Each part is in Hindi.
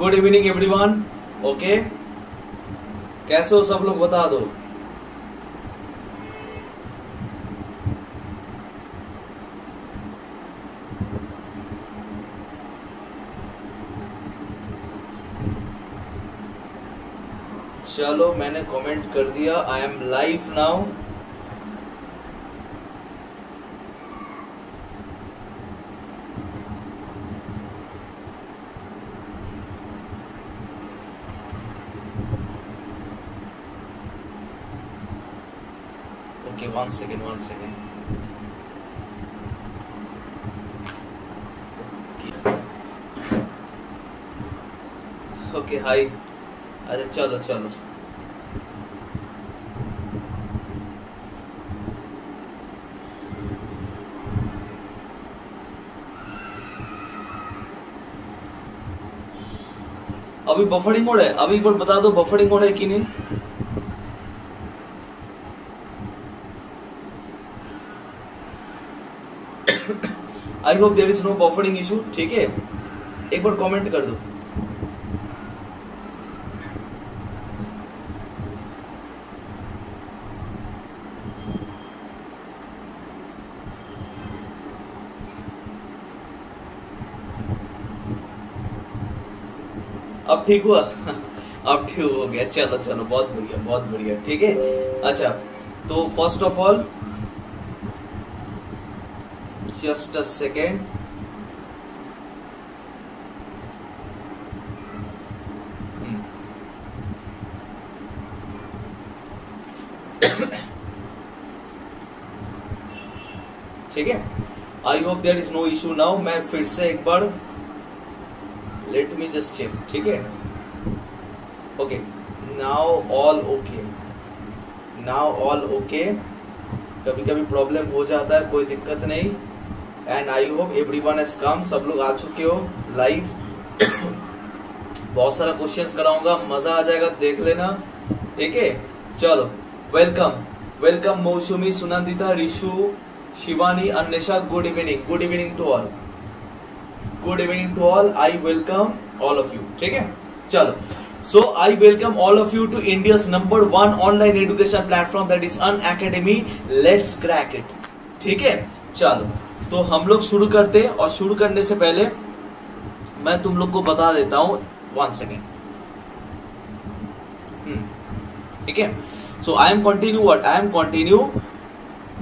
गुड इवनिंग एवरीवन ओके कैसे हो सब लोग, बता दो। चलो, मैंने कमेंट कर दिया। I am live now Okay, one second, one second. Okay hi अच्छा चलो चलो। अभी बफरिंग मोड है। अभी एक बार बता दो बफरिंग मोड है कि नहीं? I hope there is no buffering issue ठीक है? एक बार कमेंट कर दो। अब ठीक हुआ? अब ठीक हो गया। चलो चलो, बहुत बढ़िया बहुत बढ़िया, ठीक है? अच्छा तो first of all just a second. Hmm. ठीक है? I hope there is no issue now मैं फिर से एक बार लेट मी जस्ट चेक ठीक है? Okay now all okay now all okay कभी कभी प्रॉब्लम हो जाता है, कोई दिक्कत नहीं. And I hope everyone as come सब लोग आ चुके हो लाइव बहुत सारा क्वेश्चंस कराऊँगा। मज़ा आ जाएगा, देख लेना। ठीक है? चलो welcome welcome Mousumi, Sunandita, Rishu, Shivani, Anwesha good evening good evening to all good evening to all I welcome all of you ठीक है? चलो. So, I welcome all of you to India's number one online education platform that is An Academy. Let's crack it. ठीक है? चलो. तो हम लोग शुरू करते हैं और शुरू करने से पहले मैं तुम लोग को बता देता हूँ वन सेकेंड ठीक है? So I am continue what I am continue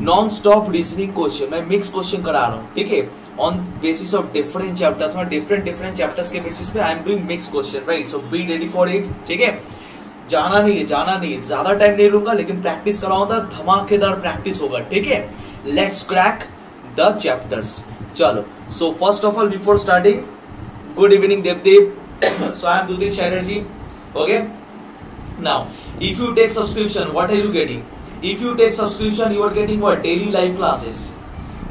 non stop reasoning question मैं मिक्स क्वेश्चन करा रहा हूँ, ठीक है? On basis of different chapters में डिफरेंट डिफरेंट चैप्टर्स के बेसिस पे I am doing mix question right so be ready for it ठीक है? जाना नहीं है, जाना नहीं है। ज़्यादा टाइम नहीं लूँगा, लेकिन प्रैक्टिस कराऊँगा धमाकेदार प्रैक्टिस होगा, ठीक है? लेट्स क्रैक द चैप्टर्स चलो so first of all before starting good evening देवदेव so I am दुदित Chatterjee okay now if you take subscription what are you getting if you take subscription you are getting what daily live classes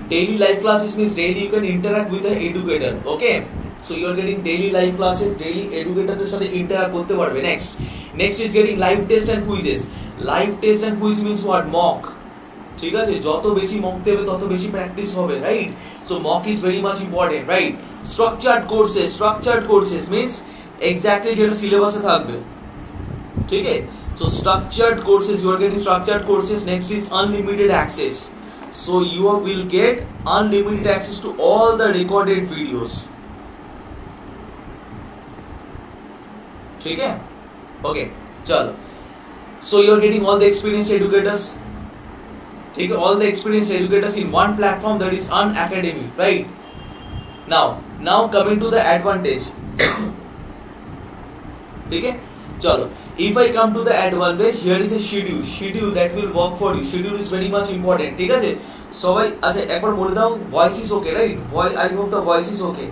daily live classes means daily you can interact with the educator okay so you are getting daily live classes daily educator দের সাথে interact করতে পারবে next next is getting live test and quizzes live test and quiz means what mock ঠিক আছে যত বেশি মক দেবে তত বেশি প্র্যাকটিস হবে right so mock is very much important right structured courses structured courses means exactly যেটা সিলেবাসে থাকবে ঠিক আছে So structured courses, you are getting structured courses. Next is unlimited access. So you will get unlimited access to all the recorded videos. ठीक है ओके चलो so you are getting all the experience educators take all the experienced educators in one platform that is unacademic right? Now now coming to the advantage. Okay? Chalo. If i come to the advantage here is a schedule. Schedule that will work for you. Schedule is very much important. ঠিক আছে সবাই আচ্ছা একবার বলে দাও voice is okay, right? Voice, I hope the voice is okay.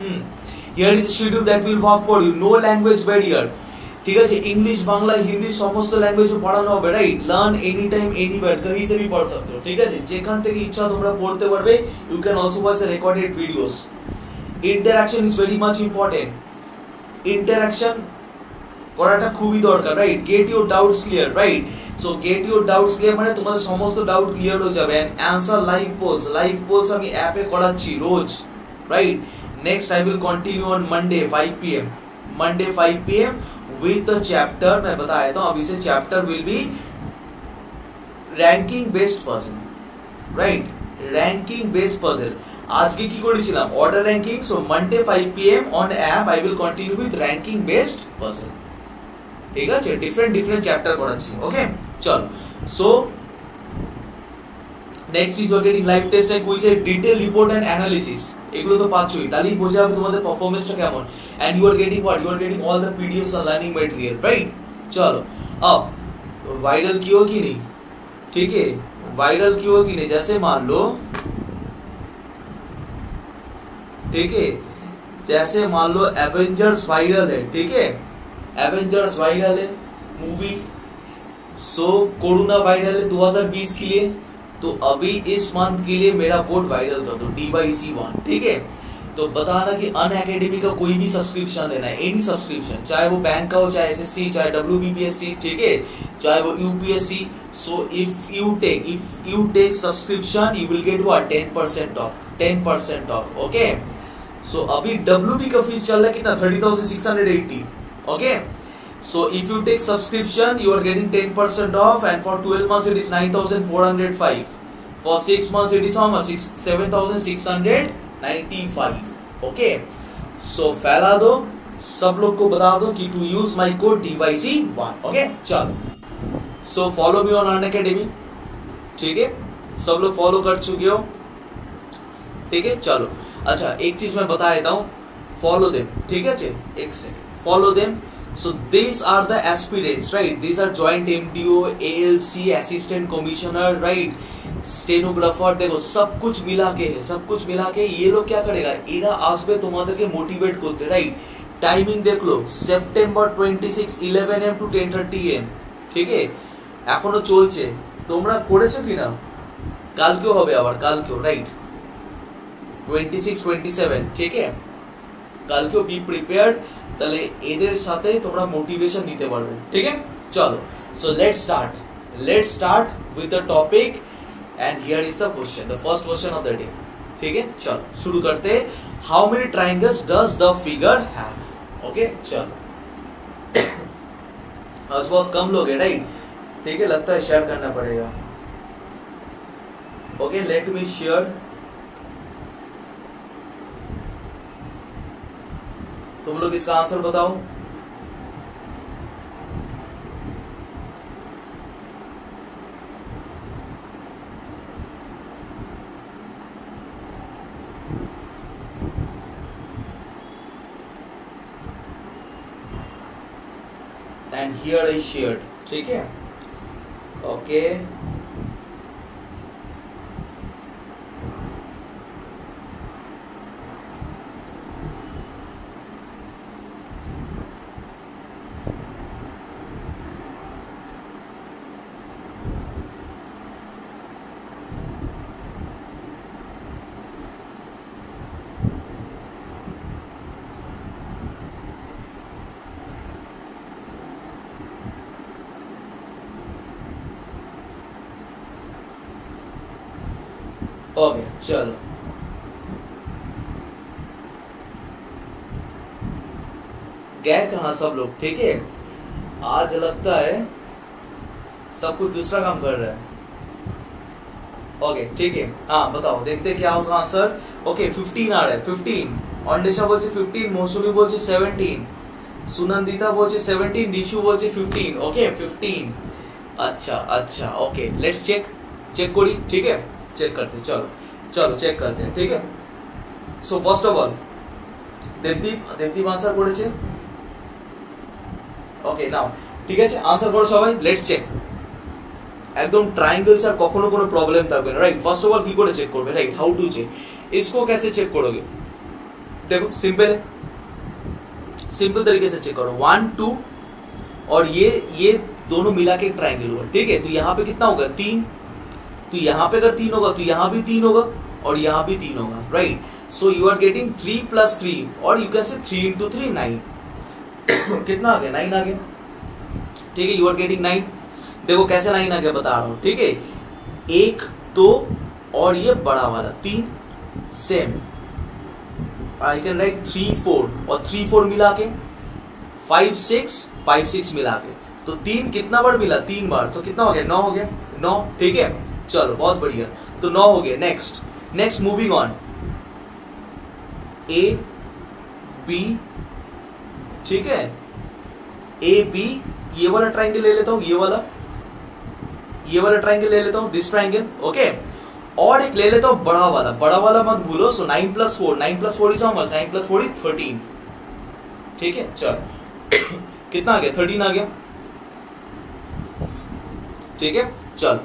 Hmm. Here is a schedule that will work for you. No language barrier. ठीक है इंग्लिश बांग्ला हिंदी समस्त लैंग्वेज পড়ানো হবে right learn any time anywhere कहीं से भी पढ़ सकते हो ठीक है যেখান থেকে ইচ্ছা তোমরা পড়তে পারবে you can also watch recorded videos interaction is very much important interaction করাটা খুবই দরকার right get your doubts clear right so get your doubts clear মানে তোমাদের সমস্ত ডাউট ক্লিয়ার হয়ে যাবে and answer live polls live polls আমি অ্যাপে করাচ্ছি রোজ right next I will continue on Monday 5 PM Monday 5 PM with a chapter मैं बताया था अभी से chapter will be ranking based puzzle right ranking based puzzle আজকে কি করেছিলাম order ranking so Monday 5 PM on app I will continue with ranking based puzzle ঠিক আছে ডিফারেন্ট ডিফারেন্ট চ্যাপ্টার করাচ্ছি ওকে চল so next is your getting live test and কুইজের detail report and analysis এগুলো তো পাচ্ছই তাহলেই বোঝা যাবে তোমাদের পারফরমেন্সটা কেমন And you are getting what you are getting all the PDFs और लर्निंग मटेरियल राइट चलो, अब वायरल की होगी नहीं? ठीक है वायरल की होगी नहीं? जैसे मान लो, ठीक है, जैसे मान लो एवेंजर्स वायरल है, ठीक है? एवेंजर्स वायरल है मूवी सो कोरोना वायरल है 2020 के लिए तो अभी इस मंथ के लिए मेरा कोड वायरल कर दो डी वाई सी वन ठीक है? तो बताना कि अन अकेडमी का कोई भी सब्सक्रिप्शन लेना है एनी सब्सक्रिप्शन चाहे वो बैंक का हो, चाहे एसएससी चाहे डब्ल्यू ठीक है? चाहे वो UPSC so if you take if you take subscription you will get what ten percent of ten percent of okay so अभी डब्ल्यू का फ़ीस चल रहा है कितना? Thirty thousand six hundred eighty okay so if you take subscription, you are getting 10% off and for 12 months it is 9405 for 6 months it is how much? 7695 okay so, फैला दो, सब लोग को बता दो कि to use my code DYC one okay? चलो। So follow me on Unacademy ठीक है? सब लोग फॉलो कर चुके हो, ठीक है? चलो। अच्छा एक चीज़ मैं बता देता हूँ फॉलो देम ठीक है एक second follow them so, these are the aspirants, right? These are joint mdo alc assistant commissioner, right? Stenographer দেখো সব কুছ মিলা के है सब कुछ मिला के ये लोग क्या करेगा এরা আসবে তোমাদেরকে মোটিভেট করতে রাইট টাইমিং দেখলো সেপ্টেম্বর 26 11 এম টু 10:30 এম ঠিক আছে এখনো চলছে তোমরা করেছো কিনা কালকেও হবে আবার কালকেও right twenty six twenty seven ঠিক আছে কালকেও বি প্রিপেয়ার্ড তাহলে এদের সাথে তোমরা মোটিভেশন নিতে পারবে ঠিক আছে চলো so let start let start with the topic and here is the question the first question of the day ठीक है? चलो, शुरू करते how many triangles does the figure have okay चलो। आज बहुत कम लोग है राइट ठीक है, लगता है शेयर करना पड़ेगा। ओके लेट मी शेयर तुम लोग इसका आंसर बताओ। हियर इज़ शेयर्ड ठीक है? Okay okay. ओके चलो गए कहा सब लोग ठीक है आज लगता है सब कुछ दूसरा काम कर रहा है ओके ठीक है हाँ बताओ देखते क्या होगा आंसर ओके फिफ्टीन आ रहा है फिफ्टीन অন্ডেশা বলছে ফিফটিন মৌসুমি বলছে সেভেন্টিন সুনন্দিতা বলছে সেভেন্টিন রিশু বলছে ফিফটিন ওকে ফিফটিন अच्छा अच्छा ओके लेट्स चेक चेक करी ठीक है चेक करते चलो चलो चेक करते हैं ठीक है so first of all Debdeep Debdeep answer করেছে ওকে নাও ঠিক আছে আনসার করো সবাই লেটস চেক একদম ट्रायंगल्स আর কখনো কোনো প্রবলেম থাকবে না রাইট ফার্স্ট অফ অল কি করে চেক করবে রাইট হাউ টু চেক इसको कैसे चेक करोगे देखो सिंपल है सिंपल तरीके से चेक करो वन टू और ये ये दोनों मिला के ट्राइंगल हुआ ठीक है तो यहाँ पे कितना होगा तीन तो यहाँ पे अगर तीन होगा तो यहाँ भी तीन होगा और यहाँ भी तीन होगा right so you are getting three plus three और you can say three into three nine कितना आ गया? नाइन आ गया। ठीक है यू आर गेटिंग नाइन देखो कैसे नाइन आ गया बता रहा हूँ, ठीक है? एक, दो और ये बड़ा वाला, तीन same I can write three four और थ्री फोर मिला के फाइव सिक्स फाइव सिक्स मिला के। तो तीन कितना बार मिला? तीन बार। तो कितना हो गया? नौ हो गया। नौ, ठीक है? चलो, बहुत बढ़िया। तो नौ हो गया next next moving on A B ठीक है? ए बी ये वाला ट्राइंगल ले लेता हूँ, ये वाला। ये वाला ट्राइंगल ले लेता हूँ दिस ट्राइंगल ओके और एक ले लेता हूँ, बड़ा वाला। बड़ा वाला मत भूलो so nine plus four nine plus four is how much nine plus four is thirteen ठीक है? चल। कितना आ गया? थर्टीन आ गया। ठीक है? चल।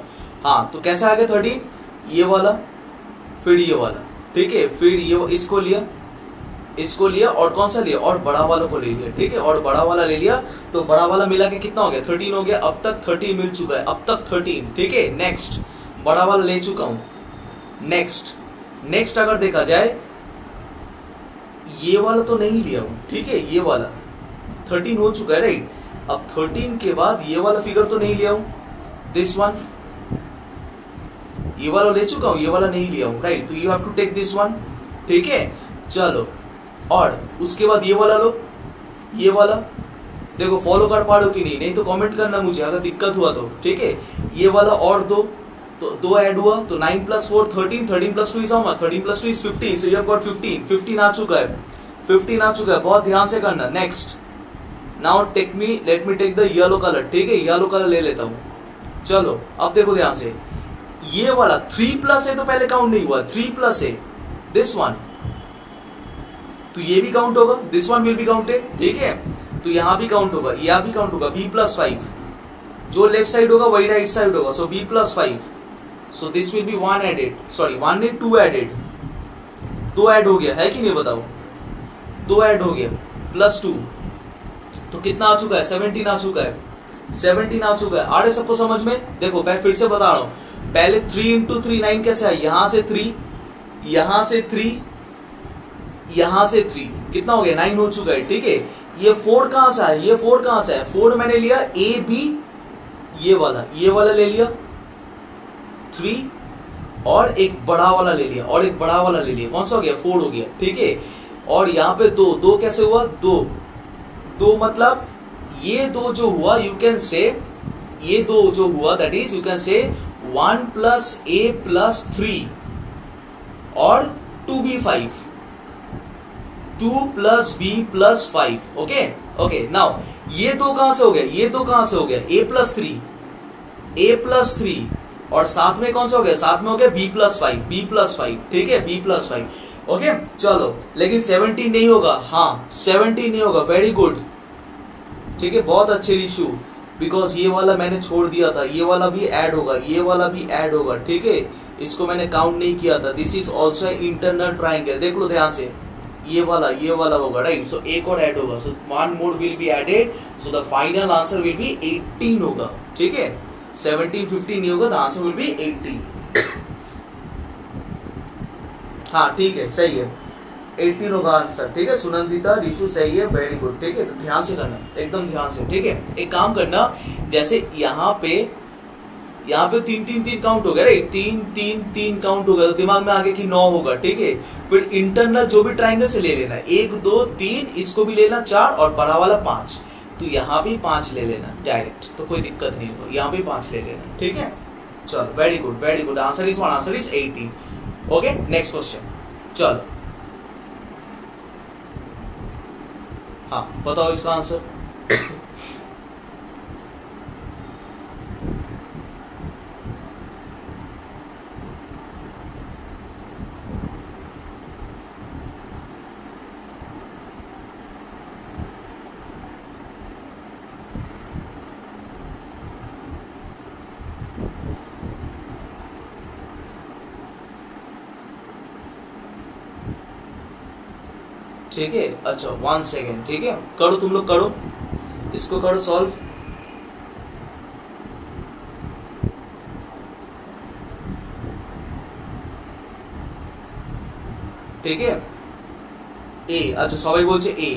हाँ तो कैसे आ गया थर्टीन ये वाला, फिर ये वाला। ठीक है, फिर ये इसको लिया इसको लिया और कौन सा लिया? और बड़ा वाला को ले लिया, ठीक है? और बड़ा वाला ले लिया तो बड़ा वाला मिला के कितना हो गया? थर्टीन हो गया, अब तक थर्टीन मिल चुका है, अब तक थर्टीन ठीक है? नेक्स्ट बड़ा वाला ले चुका हूँ। नेक्स्ट नेक्स्ट अगर देखा जाए, ये वाला तो नहीं लिया हूँ, ठीक है? ये वाला थर्टीन हो चुका है राइट अब थर्टीन के बाद ये वाला फिगर तो नहीं लिया हूँ। दिस वन ये वाला ले चुका हूँ ये वाला नहीं लिया हूँ राइट तो you have to take this one ठीक है? चलो, और उसके बाद ये वाला लो, ये वाला, देखो फॉलो कर पा रहे हो कि नहीं? नहीं तो कमेंट करना मुझे, अगर दिक्कत हुआ तो ठीक है? ये वाला और दो तो दो ऐड हुआ तो nine plus four thirteen thirteen plus two is how much thirteen plus two is fifteen so you got fifteen fifteen आ चुका है फिफ्टीन आ चुका है, बहुत ध्यान से करना next now take me let me take the yellow colour ठीक है? येलो कलर ले लेता हूँ, चलो, अब देखो ध्यान से ये वाला थ्री प्लस है तो पहले काउंट नहीं हुआ थ्री प्लस है। दिस वन तो ये भी काउंट होगा this one will be counted ठीक है? तो यहाँ भी काउंट होगा, यहाँ भी काउंट होगा बी प्लस फाइव जो लेफ़्ट साइड होगा, वही राइट साइड होगा so B plus five so this will be one added sorry one ने टू एडेड दो ऐड हो गया, है कि नहीं बताओ? दो ऐड हो गया प्लस टू तो कितना आ चुका है? सेवनटीन आ चुका है। सेवनटीन आ चुका है। आ रहे सबको समझ में? देखो, मैं फिर से बता रहा हूँ। पहले थ्री इंटू थ्री नाइन कैसे आया यहाँ से थ्री यहाँ से थ्री यहाँ से थ्री कितना हो गया? नाइन हो चुका है, ठीक है? ये फोर कहाँ से आया? ये फोर कहाँ से आया? फोर मैंने लिया ए बी ये वाला. ये वाला ले लिया. थ्री और एक बड़ा वाला ले लिया. और एक बड़ा वाला ले लिया. कौन सा हो गया? फोर हो गया, ठीक है? और यहाँ पे दो. दो कैसे हुआ? दो. दो मतलब ये दो जो हुआ यू कैन से ये दो जो हुआ that is you can say one plus A plus three और two B five. Two plus B plus five, okay? Okay, now, ये दो कहाँ से हो गया? ये दो कहाँ से हो गया? A plus three. A plus three. और साथ में कौन सा हो गया? साथ में हो गया B plus five. B plus five, ठीक है? B plus five, okay? चलो, लेकिन सेवनटीन नहीं होगा। हाँ सेवनटीन नहीं होगा। Very good. ठीक है? बहुत अच्छे रिशु बिकॉज़ ये वाला मैंने छोड़ दिया था, ये वाला भी ऐड होगा, ये वाला भी ऐड होगा, ठीक है? इसको मैंने काउंट नहीं किया था। This is also internal triangle देख लो ध्यान से। ये वाला ये वाला होगा राइट सो एक और ऐड होगा। So one more will be added so the final answer will be 18 होगा, ठीक है? 17 15 नहीं होगा द आंसर विल बी 18 हाँ ठीक है, सही है। 18 होगा आंसर, ठीक है? सुनंदिता, रिशु सही है वेरी गुड ठीक है? तो ध्यान से करना, एकदम ध्यान से, ठीक है? एक काम करना, जैसे यहाँ पे यहाँ पे तीन तीन तीन काउंट हो गया राइट तीन तीन तीन काउंट हो गया तो दिमाग में आगे की नौ होगा, ठीक है? फिर इंटरनल जो भी ट्राइंगल से ले लेना, एक, दो, तीन, इसको भी लेना चार और बड़ा वाला पाँच। तो यहाँ भी पाँच ले लेना डायरेक्ट तो कोई दिक्कत नहीं होगा, यहाँ भी पाँच ले लेना, ठीक है? चलो very good very good answer is one answer is eighteen okay next question चलो। हाँ बताओ इसका आंसर ठीक है अच्छा वन सेकेंड ठीक है करो तुम लोग करो इसको करो सॉल्व ঠিক আছে এ আচ্ছা সবাই বলছে এ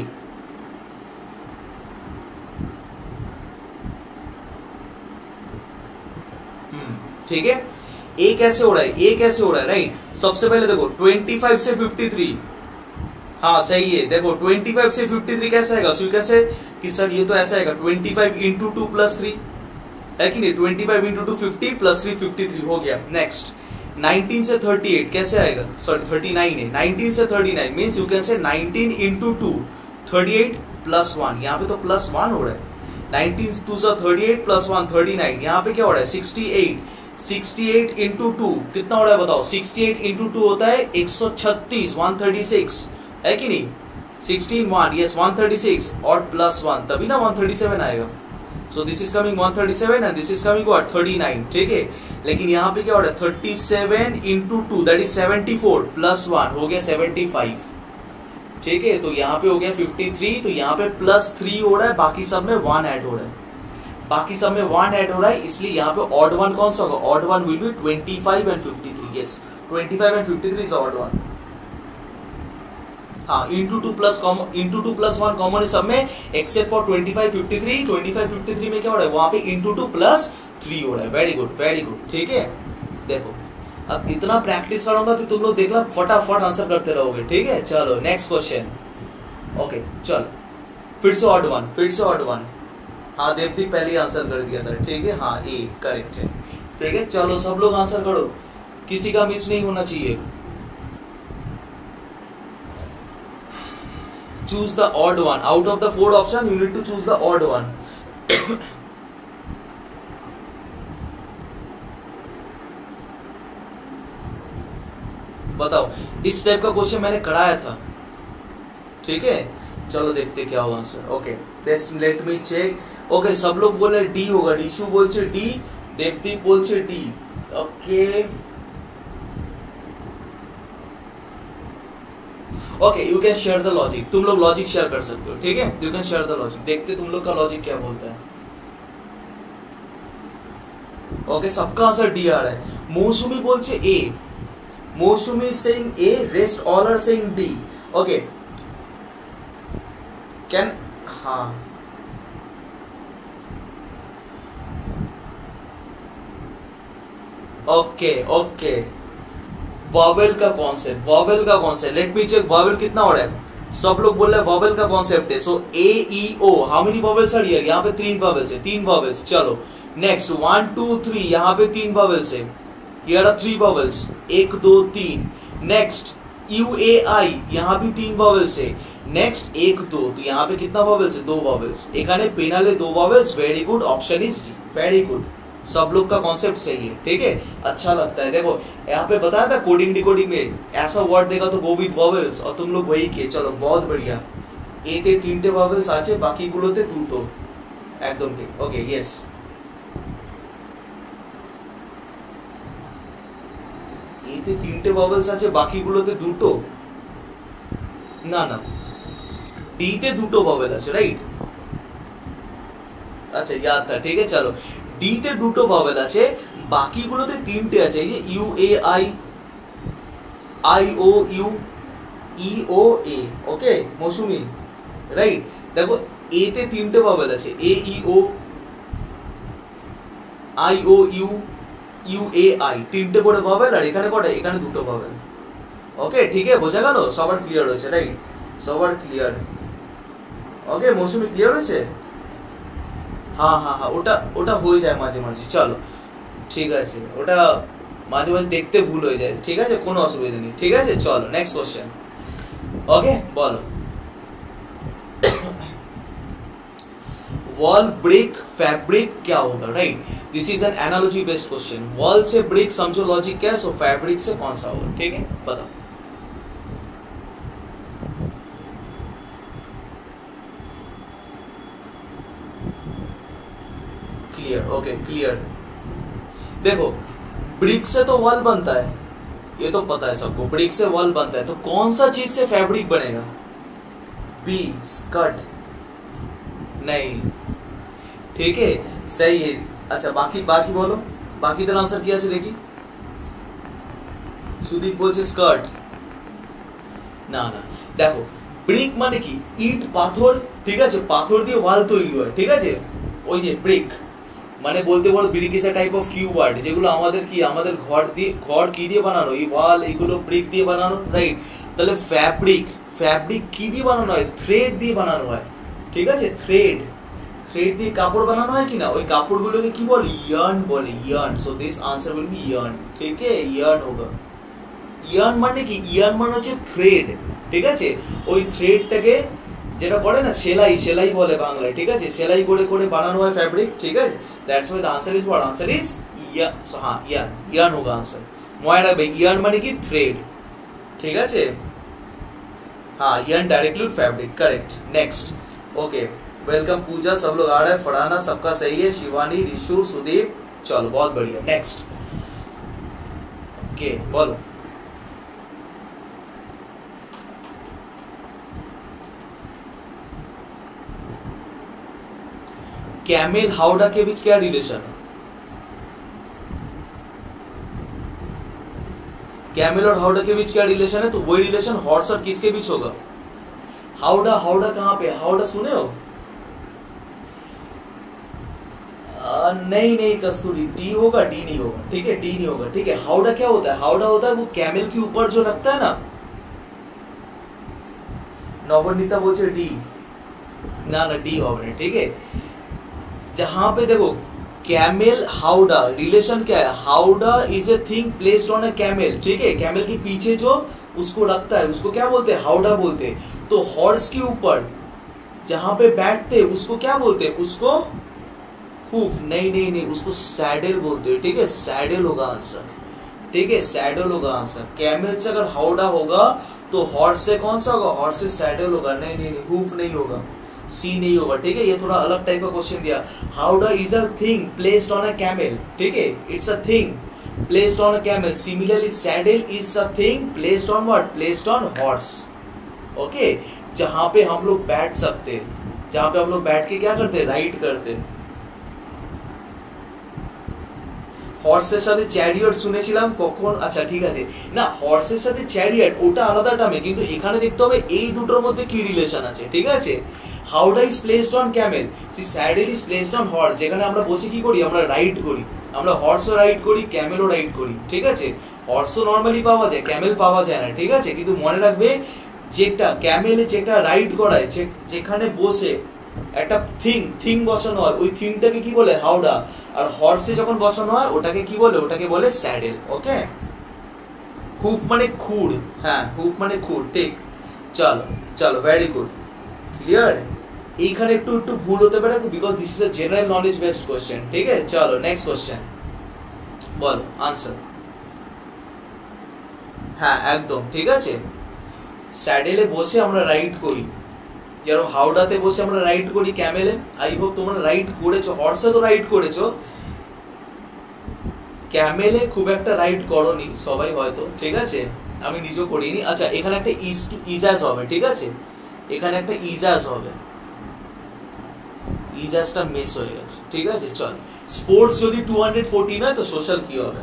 ठीक है ए कैसे हो रहा है ए कैसे हो रहा है राइट सबसे पहले देखो 25 से 53 हाँ सही है। देखो 25 से 53 कैसे आएगा? सो कैसे? कि सर, ये तो ऐसा आएगा 25 five into two plus three है कि नहीं? 25 five into two fifty plus three fifty three हो गया। नेक्स्ट 19 से 38 कैसे आएगा? सॉरी 39 है। 19 से 39 nine means you can say 19 into two thirty eight plus one यहाँ पे तो प्लस वन हो रहा है। 19 टू सा 38 प्लस 1 39 यहाँ पे क्या हो रहा है? 68 68 इंटू टू कितना हो रहा है बताओ? 68 इंटू टू होता है 136 136 है कि नहीं? Sixteen one yes one thirty six और प्लस वन तभी ना वन थर्टी सेवन आएगा। So this is coming one thirty seven and this is coming what thirty nine ठीक है? लेकिन यहाँ पे क्या हो रहा है? Thirty seven into two that is seventy four plus one हो गया सेवेंटी फाइव ठीक है? तो यहाँ पे हो गया फिफ्टी थ्री तो यहाँ पे प्लस थ्री हो रहा है, बाकी सब में वन ऐड हो रहा है। बाकी सब में वन ऐड हो रहा है, इसलिए यहाँ पे ऑड वन कौन सा होगा? Odd one will be twenty five and fifty three yes twenty five and fifty three is odd one हाँ into two plus one common सब में except for twenty five fifty three twenty five fifty three में क्या हो रहा है? वहाँ पे इंटू टू प्लस थ्री हो रहा है। वेरी गुड वेरी गुड ठीक है? देखो, अब इतना प्रैक्टिस कि तुम लोग फटाफट आंसर करते रहोगे, ठीक है? चलो नेक्स्ट क्वेश्चन ओके चलो। फिर से ऑड वन फिर से ऑड वन हाँ देवती पहले आंसर कर दिया था, ठीक है? हाँ ए करेक्ट है। ठीक है? चलो, सब लोग आंसर करो। किसी का मिस नहीं होना चाहिए। Choose the odd one. Out of the four option you need to choose the odd one. बताओ, इस टाइप का क्वेश्चन मैंने कराया था। ठीक है? चलो देखते क्या होगा answer okay let me check okay सब लोग बोले डी होगा। डिशु बोलছে D Debdeep बोलছে D okay okay you can share the logic तुम लोग लॉजिक शेयर कर सकते हो, ठीक है? You can share the logic देखते तुम लोग का लॉजिक क्या बोलता है। ओके सबका आंसर डी आ रहा है। Mousumi बोलছে A Mousumi saying A rest all are saying D okay can हाँ। ओके ओके वॉवेल का कॉन्सेप्ट वॉवेल का concept let me check vowel कितना रहा है। सब लोग बोल रहे हैं वॉवेल का कॉन्सेप्ट है। So A E O how many vowels are here यहाँ पे तीन वॉवेल्स है। तीन वॉवेल्स चलो। नेक्स्ट वन टू थ्री यहाँ पे तीन वॉवेल्स है। हियर आर थ्री वॉवेल्स एक, दो, तीन। नेक्स्ट यू ए आई यहाँ भी तीन वॉवेल्स है। नेक्स्ट एक, दो। तो यहाँ पे कितना वॉवेल्स है? दो वॉवेल्स एक आने पेनाले दो vowels very good option is D very good सब लोग का कॉन्सेप्ट सही है ठीक है अच्छा लगता है देखो यहाँ पे बताया था कोडिंग डिकोडिंग में ऐसा वर्ड देगा तो गो विद वॉवेल्स और तुम लोग वही किए चलो बहुत बढ़िया এতে তিনটে ভাওয়েলস আছে বাকিগুলোতে দুটো একদম ঠিক ওকে ইয়েস এতে তিনটে ভাওয়েলস আছে বাকিগুলোতে দুটো না না ডিতে দুটো ভাওয়েল আছে রাইট আচ্ছা ইয়াদ থা ঠিক আছে চলো ডিতে দুটো ভাওয়েল আছে, বাকিগুলোতে তিনটে আছে, এই যে U A I I O U E O A okay Mousumi right দেখো এ তে তিনটে ভাওয়েল আছে A E O I O U U A I তিনটে করে ভাওয়েল আর এখানে কটা? এখানে দুটো ভাওয়েল ওকে ঠিক আছে, বোঝা গেল? সবার ক্লিয়ার হয়েছে রাইট সবার ক্লিয়ার ওকে মৌসুমি ক্লিয়ার হয়েছে? হ্যাঁ হ্যাঁ হ্যাঁ ওটা ওটা হয়ে যায় মাঝে মাঝে চলো ঠিক আছে ওটা মাঝে মাঝে দেখতে ভুল হয়ে যায় ঠিক আছে কোনো অসুবিধা নেই ঠিক আছে চলো নেক্সট কোশ্চেন ओके बोलो वॉल ब्रेक फैब्रिक क्या होगा right this is an analogy based question wall से ब्रेक समझो लॉजिक क्या है सो फैब्रिक से कौन सा होगा ठीक है बताओ क्लियर ओके क्लियर देखो ब्रिक से तो वॉल बनता है ये तो पता है सबको ब्रिक से वॉल बनता है तो कौन सा चीज से फैब्रिक बनेगा बी स्कर्ट नहीं ठीक है सही है अच्छा बाकी बाकी बोलो बाकी तो आंसर किया देखी সুদীপ বলছে স্কার্ট না না দেখো ব্রিক মানে কি ইট পাথর ঠিক আছে পাথর দিয়ে ওয়াল তৈরি হয় ঠিক আছে ওই যে ব্রিক মানে বলতে পারো brick is type of cue word যেগুলো আমাদের কি, আমাদের ঘর দিয়ে, ঘর কি দিয়ে বানানো? এই ওয়াল এগুলো ব্রিক দিয়ে বানানো? রাইট তাহলে ফ্যাব্রিক ফ্যাব্রিক কি দিয়ে বানানো হয়? থ্রেড দিয়ে বানানো হয়। ঠিক আছে? থ্রেড থ্রেড দিয়ে কাপড় বানানো হয় কিনা? ওই কাপড়গুলোকে কি বলে? ইয়ার্ন বলে yarn so this answer will be yarn ঠিক আছে? ইয়ার্ন হোগা ইয়ার্ন মানে কি? ইয়ার্ন মানে হচ্ছে থ্রেড ঠিক আছে? ওই থ্রেডটাকে যেটা করে না, সেলাই সেলাই বলে বাংলায়। ঠিক আছে? সেলাই করে করে বানানো হয় ফ্যাব্রিক ঠিক আছে? that's why the answer is what answer is yarn হ্যাঁ ইয়ার্ন ইয়ার্ন হোগা আনসার মনে রাখবে ইয়ার্ন মানে কি থ্রেড ठीक है हाँ yarn directly fabric correct next okay welcome Pooja सब लोग आ रहे हैं फड़ाना सबका सही है शिवानी रिशु सुदीप चलो बहुत बढ़िया नेक्स्ट ओके बोलो कैमेल हाउडा के बीच क्या रिलेशन है कैमेल और हाउडा के बीच क्या रिलेशन है? तो वही रिलेशन हॉर्स और किसके बीच होगा? हाउडा हाउडा कहाँ पे हाउडा सुने हो? नहीं नहीं, कस्तूरी डी होगा डी नहीं होगा। ठीक है डी नहीं होगा, ठीक है। हाउडा क्या होता है? हाउडा होता है, वो कैमेल के ऊपर जो रखता है ना? नवनीता बोलছে डी ना ना डी होगा ठीक है। जहाँ पे देखो कैमेल हाउडा रिलेशन क्या है? Howdah is a thing placed on a camel ठीक है? कैमेल के पीछे जो उसको रखता है, उसको क्या बोलते हैं? हाउडा बोलते हैं। तो हॉर्स के ऊपर जहाँ पे बैठते, उसको क्या बोलते हैं? उसको हुफ नहीं नहीं नहीं, उसको सैडल बोलते हैं, ठीक है? सैडल होगा आंसर ठीक है सैडल होगा आंसर कैमेल से अगर हाउडा होगा तो हॉर्स से कौन सा होगा? हॉर्स से सैडल होगा। नहीं नहीं नहीं हुफ नहीं होगा। सी नहीं होगा ठीक है ये थोड़ा अलग टाइप का क्वेश्चन दिया howdah is a thing placed on a camel ठीक है it's a thing placed on a camel similarly saddle is a thing placed on what placed on horse okay जहां पे हम लोग बैठ सकते जहां पे हम लोग बैठ के क्या करते राइड करते হর্সের সাথে চ্যারিয়ট শুনেছিলাম কখন আচ্ছা ঠিক আছে না হর্সের সাথে চ্যারিয়ট ওটা আলাদা টামে কিন্তু এখানে দেখতে হবে এই দুটোর মধ্যে কি রিলেশন আছে ঠিক আছে howdah is placed on camel see saddle is placed on horse যেখানে আমরা বসে কি করি? আমরা রাইড করি। আমরা হর্সও রাইড করি ক্যামেলও রাইড করি। ঠিক আছে? হর্সও নর্মালি পাওয়া যায় ক্যামেল পাওয়া যায় না। ঠিক আছে? কিন্তু মনে রাখবে, যেটা ক্যামেলে যেটা রাইড করায় যেখানে বসে একটা থিং থিং বসানো হয়, ওই থিংটাকে কি বলে? হাওড়া। আর হর্সে যখন বসানো হয়, ওটাকে কি বলে? ওটাকে বলে স্যাডেল ওকে হুফ মানে খুর হ্যাঁ হুফ মানে খুর ঠিক। চলো চলো ভেরি গুড ক্লিয়ার এইখানে একটু একটু ভুল হতে পারে because this is a general knowledge based question ঠিক আছে? চলো নেক্সট কোশ্চেন বলো আনসার হ্যাঁ একদম, ঠিক আছে? স্যাডেলে বসে আমরা রাইড করি। যেরকম হাওড়াতে বসে আমরা রাইড করি ক্যামেলে আই হোপ তোমরা রাইড করেছ হর্সে তো রাইড করেছ। ক্যামেলে খুব একটা রাইড করনি, সবাই হয়তো, ঠিক আছে? আমি নিজেও করিনি। আচ্ছা এখানে একটা ইজাজ হবে, ঠিক আছে? এখানে একটা ইজাজ হবে। ইজাজটা মিস হয়ে গেছে। ঠিক আছে? চল। স্পোর্টস যদি টু হান্ড্রেড ফোরটিন হয়, তো সোশ্যাল কি হবে?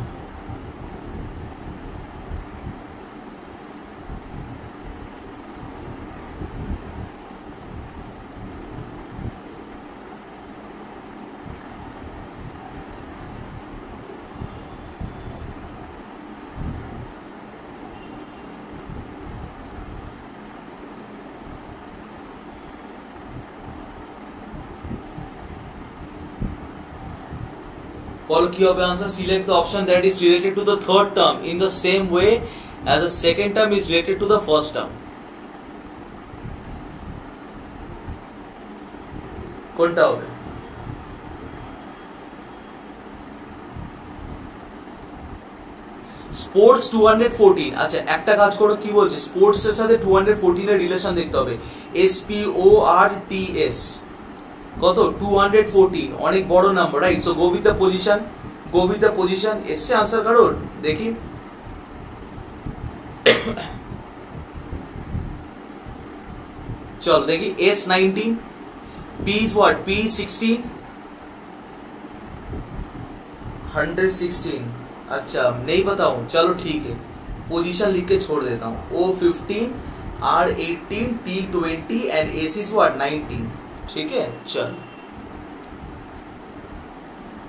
Therefore, key of answer select the option that is related to the third term in the same way as the second term is related to the first term. কোনটা হবে স্পোর্টস টু হান্ড্রেড ফোরটিন আচ্ছা একটা কাজ করো কি বলছে স্পোর্টস এর সাথে টু হান্ড্রেড ফোরটিনের রিলেশন দেখতে হবে S P O R T S কত টু হান্ড্রেড ফোরটিন অনেক বড় number right so go with the position go with the position इससे आंसर करो, देखिए। चलो, देखिए S nineteen P is what P sixteen hundred sixteen अच्छा नहीं बताऊ, चलो ठीक है। पोजीशन लिख के छोड़ देता हूँ। O fifteen R eighteen T twenty and S is what nineteen ठीक है, चल।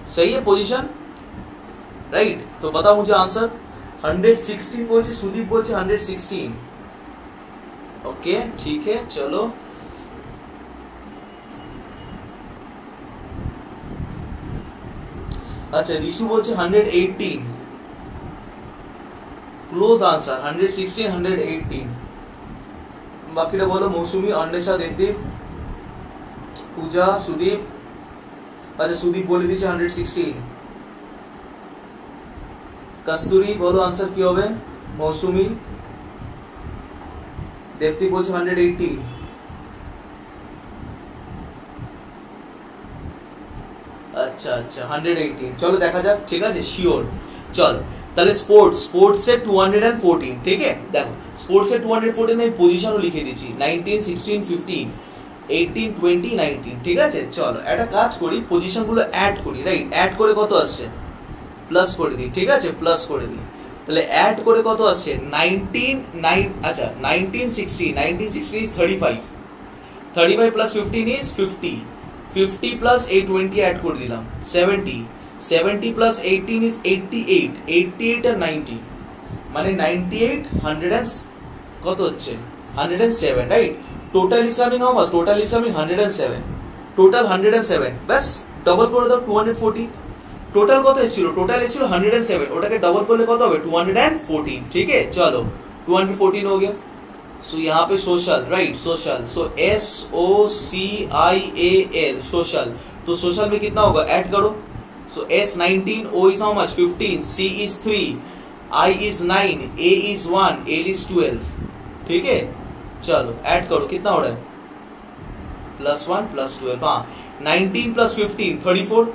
सही है पोजीशन राइट तो बताओ मुझे आंसर 116 বলছে সুদীপ বলছে 116 ओके ठीक है चलो আচ্ছা রিশু বলছে hundred eighteen close answer hundred sixteen hundred eighteen বাকিটা বলো মৌসুমি অন্বেষা দেবদীপ পূজা সুদীপ আচ্ছা সুদীপ বলে দিয়েছে হান্ড্রেড সিক্সটিন কস্তুরি, বলো আনসার কি হবে? মৌসুমি। দেবদীপ বলছে হান্ড্রেড এইটিন আচ্ছা আচ্ছা হান্ড্রেড এইটিন চলো দেখা যাক, ঠিক আছে? শিওর চল, তাহলে sports sports two hundred and fourteen ঠিক আছে? দেখো স্পোর্টস টু হান্ড্রেড ফোরটিন আমি পজিশনও লিখে দিচ্ছি। Nineteen sixteen fifteen eighteen twenty nineteen ঠিক আছে? চলো, একটা কাজ করি পজিশনগুলো অ্যাড করি রাইট অ্যাড করে কত আসছে? প্লাস করে দিই, ঠিক আছে? প্লাস করে দিই। তাহলে অ্যাড করে কত আসছে? নাইনটিন নাইন আচ্ছা nineteen sixteen nineteen sixteen is thirty five thirty five plus fifteen is fifty fifty plus eight twenty add করে দিলাম seventy seventy plus eighteen is eighty eight eighty eight R ninety মানে নাইনটি এইট হান্ড্রেড অ্যান্ড কত হচ্ছে? Hundred and seven right total Islamic how much total Islamic hundred and seven total hundred and seven ব্যাস ডবল করে দাও টু হান্ড্রেড ফোরটি টোটাল কত এসেছিল টোটাল এসেছিল হান্ড্রেড এন্ড সেভেন ওটাকে डबल করলে কত হবে टू हंड्रेड एंड फोर्टीन ठीक है चलो टू हंड्रेड फोर्टीन हो गया सो so, यहाँ पे social right social so S O C I A L social तो सोशल में कितना होगा ऐड करो so S nineteen O is how much fifteen C is three I is nine A is one L is twelve ठीक है चलो ऐड करो कितना हो रहा है प्लस वन प्लस ट्वेल्व हाँ nineteen plus fifteen thirty four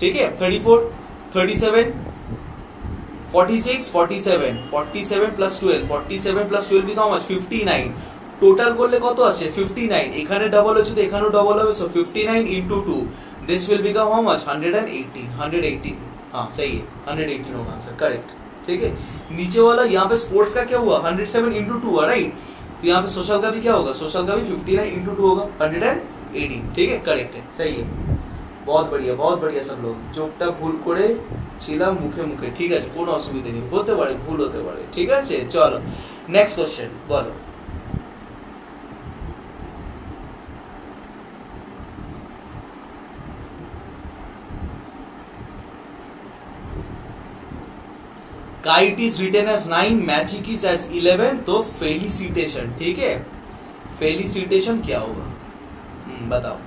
ठीक है thirty four thirty seven forty six forty seven forty seven plus twelve forty seven plus twelve is how much fifty nine total করলে কত আসছে ফিফটি নাইন এখানে ডবল হচ্ছে তো এখানেও ডবল হবে so fifty nine into two this will become how much hundred and eighteen hundred eighteen हाँ सही है हंड्रेड एटीन होगा आंसर करेक्ट ठीक है नीचे वाला यहाँ पे स्पोर्ट्स का क्या हुआ हंड्रेड सेवन इंटू टू हुआ राइट तो यहाँ पे सोशल का भी क्या होगा सोशल का भी फिफ्टी नाइन इंटू टू होगा हंड्रेड एंड एटीन ठीक है करेक्ट है सही है बहुत बढ़िया बहुत बढ़िया सब लोग চোখটা ভুল করে ছিলাম মুখে মুখে ঠিক আছে কোনো অসুবিধা নেই হতে পারে ভুল হতে পারে ঠিক আছে চলো নেক্সট কোশ্চেন বলো kite is written as nine magic is as eleven तो फेलिसिटेशन ठीक है फेलिसिटेशन क्या होगा बताओ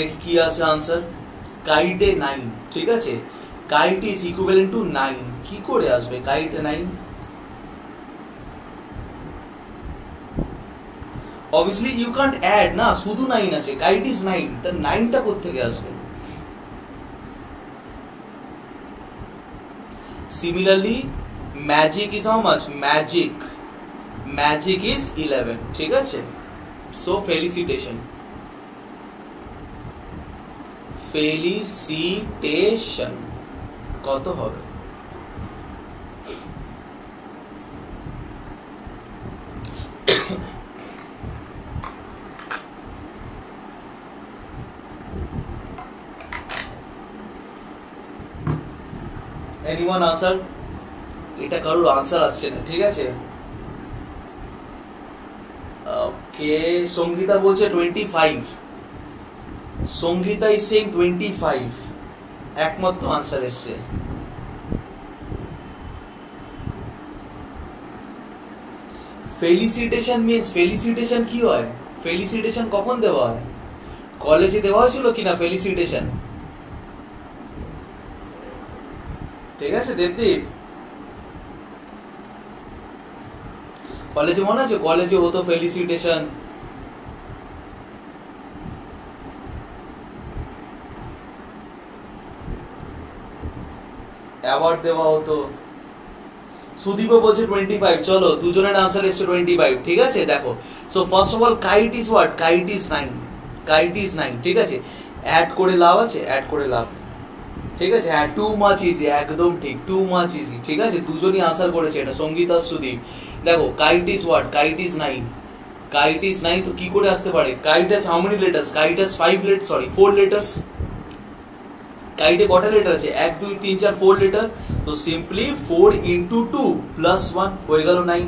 দেখি কি আছে আনসার কাইটে নাইন ঠিক আছে kite is equivalent to nine কি করে আসবে কাইটে nine obviously you can't add না শুধু নাইন আছে কাইট ইজ নাইন তা নাইনটা কোথেকে আসবে similarly magic is how much magic magic is eleven ঠিক আছে সো ফেলিসিটেশন ফেলিসিটেশন। কত হবে? এনিওয়ান আনসার এটা কারোর আনসার আসছে না, ঠিক আছে? ওকে সঙ্গীতা বলছে twenty five Sangeeta is saying twenty five একমাত্র আনসার এসছে। ফেলিসিটেশন মিন্স ফেলিসিটেশন কি হয়? ফেলিসিটেশন কখন দেওয়া হয়? কলেজে দেওয়া হয়েছিল কিনা ফেলিসিটেশন ঠিক আছে, দেবদীপ। কলেজে মনে আছে? কলেজে হতো ফেলিসিটেশন অ্যাওয়ার্ড দেওয়া হতো। সুদীপও বলছে টোয়েন্টি ফাইভ চলো, দুজনের আনসার এসছে টোয়েন্টি ফাইভ ঠিক আছে? দেখো। So first of all kite is what kite is nine kite is nine ঠিক আছে? অ্যাড করে লাভ আছে? অ্যাড করে লাভ ঠিক আছে? হ্যাঁ টু মাচ ইজি একদম ঠিক। টু মাচ ইজি ঠিক আছে? দুজনই আনসার করেছে এটা, সংগীত আর সুদীপ। দেখো kite is what kite is nine kite is nine তো কি করে আসতে পারে? Kite has how many letters kite has five letter sorry four letters কাইটে কটা লেটার আছে এক দুই তিন চার ফোর লেটার তো simply four into two plus one হয়ে গেল নাইন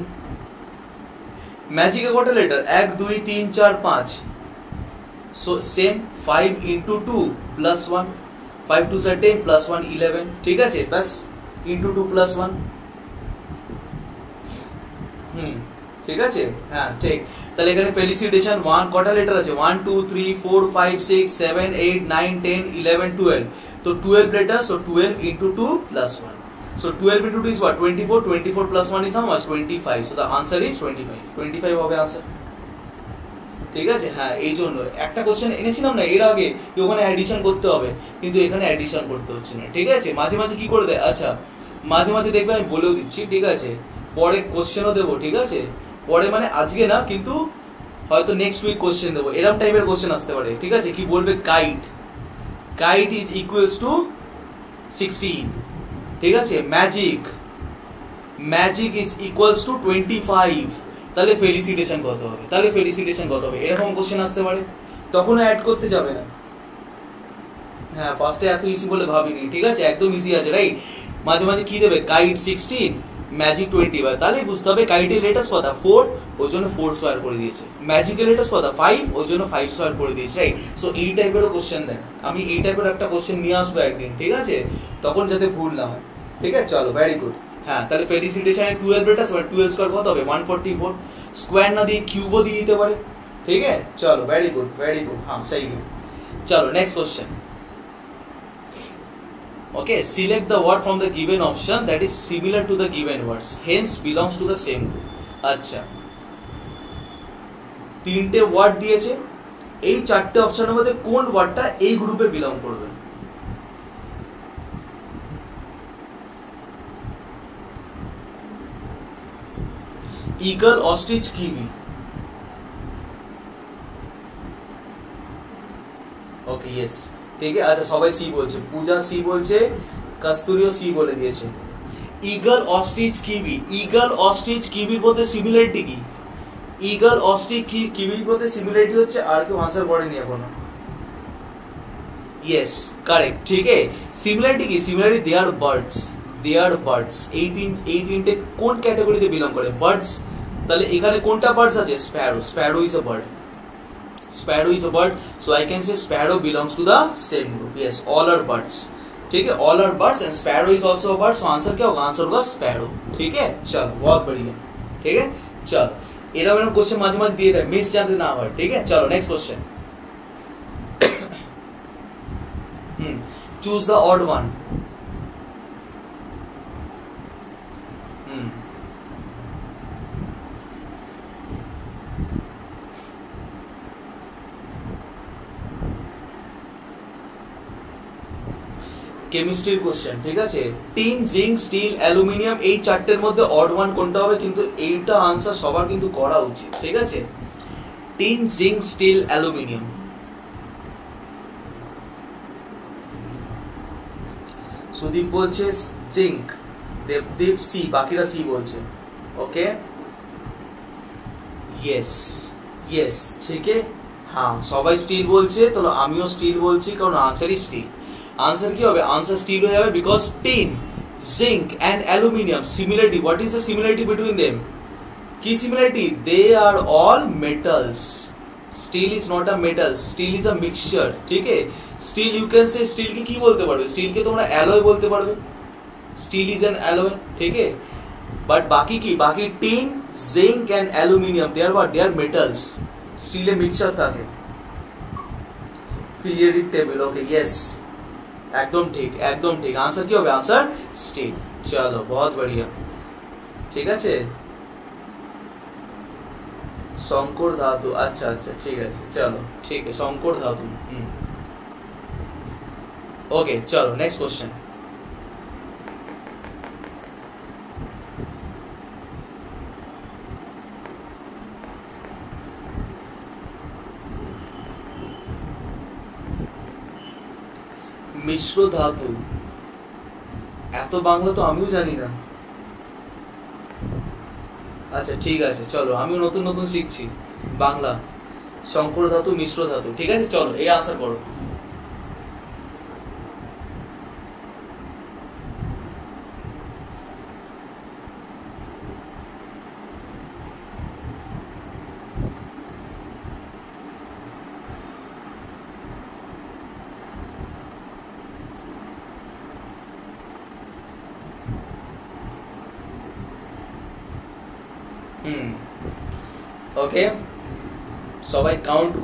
ম্যাজিকে কটা লেটার এক দুই তিন চার পাঁচ so same five into two plus one five two sir ten plus one eleven ঠিক আছে ব্যাস ইন্টু টু প্লাস ওয়ান হুম ঠিক আছে হ্যাঁ ঠিক তাহলে এখানে ফেলিসিটেশন ওয়ান কটা লেটার আছে one two three four five six seven eight nine ten eleven twelve তো twelve letter so twelve into two plus one So 12 into 2 is what? 24. 24 plus 1 is how much? 25. So the answer is 25. 25 হবে আনসার ঠিক আছে? হ্যাঁ এই জন্য। একটা কোশ্চেন এনেছিলাম না, এর আগে কি ওখানে অ্যাডিশন করতে হবে, কিন্তু এখানে অ্যাডিশন করতে হচ্ছে না। ঠিক আছে? মাঝে মাঝে কি করে দেয়? আচ্ছা মাঝে মাঝে দেখবে আমি বলেও দিচ্ছি, ঠিক আছে? পরে কোশ্চেনও দেবো, ঠিক আছে? পরে মানে আজকে না, কিন্তু হয়তো নেক্সট উইক কোশ্চেন দেবো। এরকম টাইপের কোশ্চেন আসতে পারে। ঠিক আছে? কি বলবে? Kite kite is equals to sixteen ঠিক আছে? Magic magic is equals to twenty five তাহলে ফেলিসিটেশন কত হবে? তাহলে ফেলিসিটেশন কত হবে? এরকম কোশ্চেন আসতে পারে। তখন অ্যাড করতে যাবে না। হ্যাঁ ফার্স্টে এত ইজি বলে ভাবিনি। ঠিক আছে? একদম ইজি আছে রাইট মাঝে মাঝে কি দেবে? কাইট সিক্সটিন ম্যাজিক টোয়েন্টি বার তাহলে বুঝতে হবে কাইটের লেটাস কত ফোর ওই জন্য ফোর স্কোয়ার করে দিয়েছে। ম্যাজিকের লেটাস কত ফাইভ ওই জন্য ফাইভ স্কোয়ার করে দিয়েছে রাইট সো এই টাইপেরও কোশ্চেন দেন। আমি এই টাইপের একটা কোশ্চেন নিয়ে আসব একদিন, ঠিক আছে? তখন যাতে ভুল না হয়, ঠিক আছে? চলো ভেরি গুড হ্যাঁ তাহলে ফেলিসিটেশনের টুয়েলভ লেটাস মানে টুয়েলভ স্কোয়ার কত হবে? ওয়ান ফোর্টি ফোর স্কোয়ার না দিয়ে কিউবও দিয়ে দিতে পারে, ঠিক আছে? চলো ভেরি গুড ভেরি গুড হ্যাঁ সেই চলো next question okay select the word from the given option that is similar to the given words hence belongs to the same group আচ্ছা তিনটে ওয়ার্ড দিয়েছে এই চারটে অপশনের মধ্যে কোন ওয়ার্ডটা এই গ্রুপে বিলং করবে eagle ostrich kiwi okay yes ঠিক আছে আচ্ছা সবাই সি বলছে পূজা সি বলছে কস্তুরিও সি বলে দিয়েছে eagle ostrich kiwi eagle ostrich কিউইর মধ্যে সিমিলারিটি কি ইগল অস্ট্রিচ কিউইর মধ্যে সিমিলারিটি হচ্ছে আর কেউ আনসার করেনি এখনও ইয়েস কারেক্ট ঠিক আছে সিমিলারিটি কি similarity they are birds they are birds এই তিন এই তিনটে কোন ক্যাটাগরিতে বিলং করে? বার্ডস তাহলে এখানে কোনটা বার্ডস আছে? Sparrow sparrow is a bird sparrow is a bird so i can say sparrow belongs to the same group yes all are birds ठीक है all are birds and sparrow is also a bird so answer क्या होगा आंसर होगा sparrow ठीक है चल बहुत बढ़िया ठीक है चल এরা मैंने क्वेश्चन মাঝে মাঝে দিয়ে দেয় মিস জানতে না হয় ঠিক है चलो next question hmm choose the odd one কেমিস্ট্রির কোশ্চেন ঠিক আছে? টিন জিঙ্ক স্টিল অ্যালুমিনিয়াম এই চারটের মধ্যে অড ওয়ান কোনটা হবে? কিন্তু এইটা আনসার সবার কিন্তু করা উচিত, ঠিক আছে? Tin zinc steel aluminium Sudip বলছে জিঙ্ক দেবদীপ সি বাকিরা সি বলছে। ওকে ইয়েস ইয়েস ঠিক হ্যাঁ সবাই স্টিল বলছে, তাহলে আমিও স্টিল বলছি, কারণ আনসারই স্টিল আনসার কি হবে আনসার স্টিল হয়ে যাবে because tin zinc and aluminium similarity what is the similarity between them কি similarity they are all metals steel is not a metal steel is a mixture ঠিক আছে স্টিল ইউ ক্যান সে স্টিলকে কি বলতে পারবে স্টিলকে তোমরা অ্যালয় বলতে পারবে স্টিল ইজ অ্যান অ্যালয় ঠিক আছে বাট বাকি কি বাকি tin zinc and aluminium they are what they are metals স্টিলে mixture থাকে পিরিয়ডিক টেবিল ওকে ইয়েস एकदम ठीक एकदम ठीक आंसर কি হবে आंसर स्टील चलो बहुत बढ़िया ঠিক আছে শঙ্কর ধাতু আচ্ছা আচ্ছা ঠিক আছে চলো ঠিক আছে শঙ্কর ধাতু হুম ওকে চলো নেক্সট কোশ্চেন মিশ্র ধাতু। এত বাংলা তো আমিও জানি না। আচ্ছা ঠিক আছে, চলো, আমিও নতুন নতুন শিখছি বাংলা। শঙ্কর ধাতু, মিশ্র ধাতু, ঠিক আছে? চলো, এই আশা করো।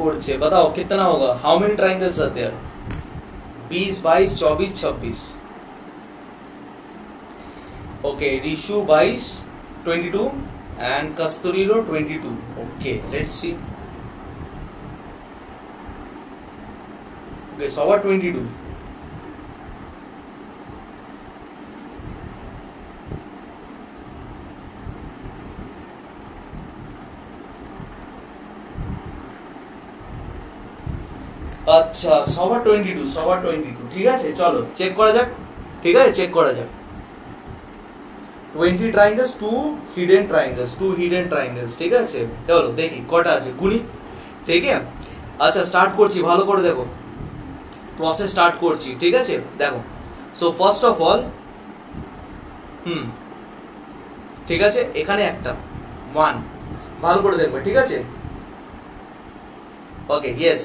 गुण से बताओ कितना होगा? How many triangles are there बीस, बाईस, चौबीस, छब्बीस. ओके रिशु बाईस twenty two and Kasturi low twenty two okay let's see okay सवा ट्वेंटी टू সবার টোয়েন্টি টু সবার টোয়েন্টি টু ঠিক আছে? চলো চেক করা যাক। ঠিক আছে? চেক করা যাক। Twenty triangles two hidden triangles two hidden triangles ঠিক আছে? চলো, দেখি, কটা আছে, গুনি। ঠিক আছে? আচ্ছা স্টার্ট করছি, ভালো করে দেখো। প্রসেস স্টার্ট করছি, ঠিক আছে? দেখো। So first of all hmm, ঠিক আছে? এখানে একটা। ওয়ান ভালো করে দেখবে, ঠিক আছে? ওকে ইয়েস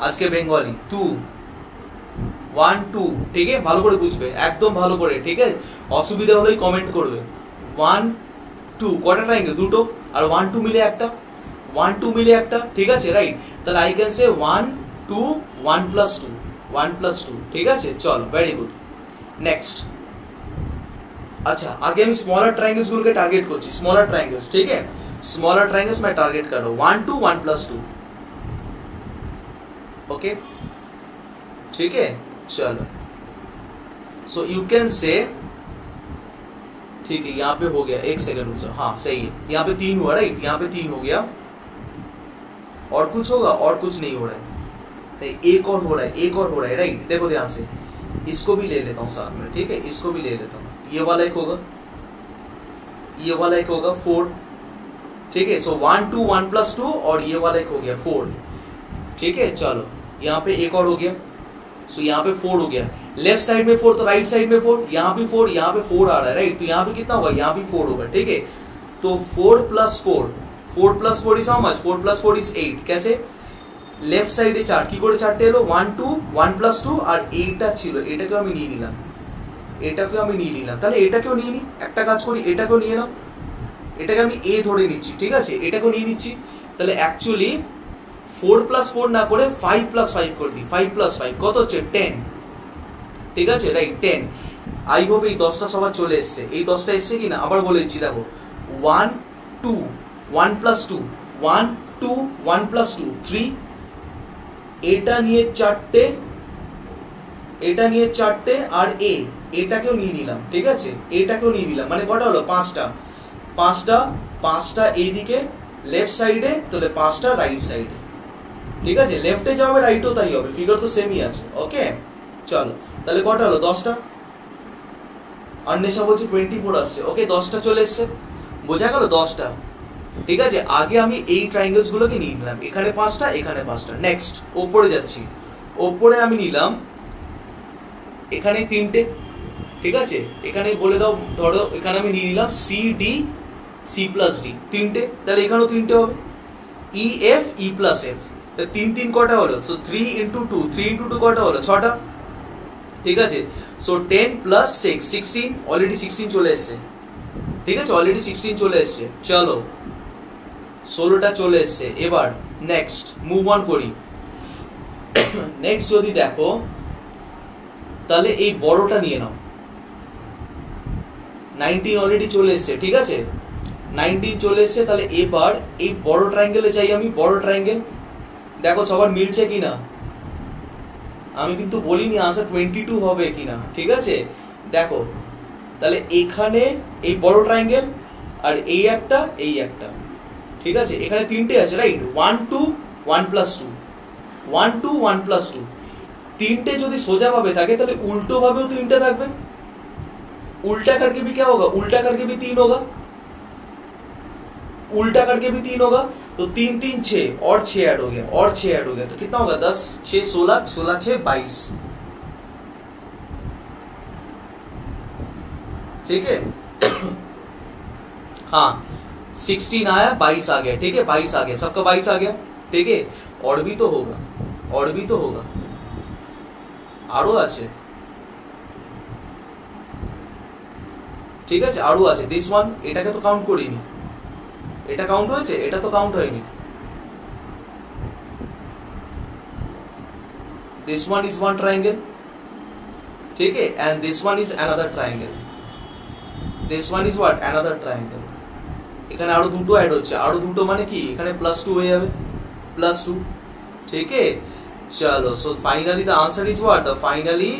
আজকে বেঙ্গলি টু ওয়ান টু ঠিক আছে ভালো করে বুঝবে একদম ভালো করে ঠিক আছে অসুবিধা হলেই কমেন্ট করবে ওয়ান টু কটা ট্রাইঙ্গেল দুটো আর ওয়ান টু মিলে একটা ওয়ান টু মিলে একটা ঠিক আছে রাইট তাহলে I can say one two one plus two one plus two ঠিক আছে চলো ভেরি গুড নেক্সট अच्छा आगे हम स्मॉलर ट्राइंगल्स गुलों के टारगेट করছি स्मॉलर ट्राइंगल्स ठीक है स्मॉलर ट्राइंगल्स मैं टारगेट कर रहा हूं 1 2 1 प्लस 2 okay ठीक है? चलो। सो यू कैन से ठीक है, यहाँ पे हो गया। एक सेकंड रुक जाओ। हाँ सही है। यहाँ पे तीन हुआ राइट यहाँ पे तीन हो गया। और कुछ होगा, और कुछ नहीं हो रहा है। नहीं, एक और हो रहा है, एक और हो रहा है राइट देखो ध्यान से। इसको भी ले लेता हूँ साथ में, ठीक है? इसको भी ले लेता हूँ। ये वाला एक होगा। ये वाला एक होगा फोर ठीक है? So one two one plus two और ये वाला एक हो गया फोर ठीक है? चलो। यहाँ पे एक और हो गया सो यहाँ पे फोर हो गया लेफ्ट साइड में फोर तो राइट साइड में फोर यहाँ भी फोर यहाँ पे फोर आ रहा है राइट तो यहाँ पे कितना होगा यहाँ भी फोर होगा ठीक है तो four plus four four plus four is how much four plus four is eight कैसे লেফট সাইডে চার কি করে চারটে এলো one two one plus two আর এইটা ছিল এটাকেও আমি নিয়ে নিলাম এটাকেও আমি নিয়ে নিলাম তাহলে এটাকেও নিয়ে নিই একটা কাজ করি এটাকেও নিয়ে নাও এটাকে আমি এ ধরে নিচ্ছি ঠিক আছে এটাকেও নিয়ে নিচ্ছি তাহলে অ্যাকচুয়ালি ফোর প্লাস ফোর না করে ফাইভ প্লাস ফাইভ করবি ফাইভ প্লাস ফাইভ কত হচ্ছে? টেন ঠিক আছে? রাইট টেন আই হোপ এই দশটা সবার চলে এসছে। এই দশটা এসছে কি না আবার বলে দিচ্ছি, দেখো one two one plus two one two one plus two three এটা নিয়ে চারটে, এটা নিয়ে চারটে আর এ এটাকেও নিয়ে নিলাম, ঠিক আছে? এটাকেও নিয়ে নিলাম। মানে কটা হলো? পাঁচটা। পাঁচটা পাঁচটা এইদিকে লেফট সাইডে তাহলে পাঁচটা রাইট সাইডে ঠিক আছে? লেফটে যা হবে রাইটও তাই হবে। ফিগার তো সেমই আছে। ওকে চলো। তাহলে কটা হলো? দশটা? অন্বেষা বলছি টোয়েন্টি ফোর আসছে। ওকে দশটা চলে এসছে। বোঝা গেল দশটা। ঠিক আছে? আগে আমি এই ট্রাইঙ্গেলস গুলোকে নিয়ে নিলাম। এখানে পাঁচটা এখানে পাঁচটা। নেক্সট ওপরে যাচ্ছি। ওপরে আমি নিলাম এখানে তিনটে। ঠিক আছে? এখানে বলে দাও, ধরো, এখানে আমি নিয়ে নিলাম C D C plus D তিনটে? তাহলে এখানেও তিনটে হবে। E F E plus F তিন তিন কটা হলো? So three into two three into two কটা হলো? ছটা। ঠিক আছে? So ten plus six sixteen already sixteen চলে এসছে। ঠিক আছে? অলরেডি সিক্সটিন চলে এসছে। চলো। ষোলোটা চলে এসছে। এবার নেক্সট মুভ অন করি। নেক্সট যদি দেখো, তাহলে এই বড়টা নিয়ে নাও। নাইনটিন অলরেডি চলে এসছে। ঠিক আছে? নাইনটিন চলে এসছে, তাহলে এবার এই বড় ট্রাইঙ্গেলে চাই আমি। বড় ট্রাইঙ্গেল দেখো সবার মিলছে কিনা আমি কিন্তু বলিনি আনসার টোয়েন্টি টু হবে কিনা ঠিক আছে দেখো তাহলে এখানে এই বড় ট্রাইঙ্গেল আর এই একটা এই একটা ঠিক আছে এখানে তিনটে আছে right one two one plus two one two one plus two তিনটে যদি সোজা ভাবে থাকে তাহলে উল্টো ভাবেও তিনটে থাকবে उल्टा करके भी क्या होगा उल्टा करके भी तीन होगा उल्टा करके भी तीन होगा तो तीन तीन छह और छह ऐड हो गया और छह ऐड हो गया तो कितना होगा दस छह सोलह सोलह छह बाईस ठीक है हाँ सिक्सटीन आया बाईस आ गया ठीक है बाईस आ गया सबका बाईस आ गया ठीक है और भी तो होगा और भी तो होगा আরো আছে ঠিক আছে আরো আছে দিস ওয়ান এটাকে তো কাউন্ট করিনি এটা কাউন্ট হয়েছে এটা তো কাউন্ট হয়নি this one is one triangle ठीक है and this one is another triangle this one is what another triangle এখানে আরো দুটো অ্যাড হচ্ছে আরো দুটো মানে কি এখানে প্লাস টু হয়ে যাবে প্লাস টু ঠিক আছে চলো so finally the answer is what finally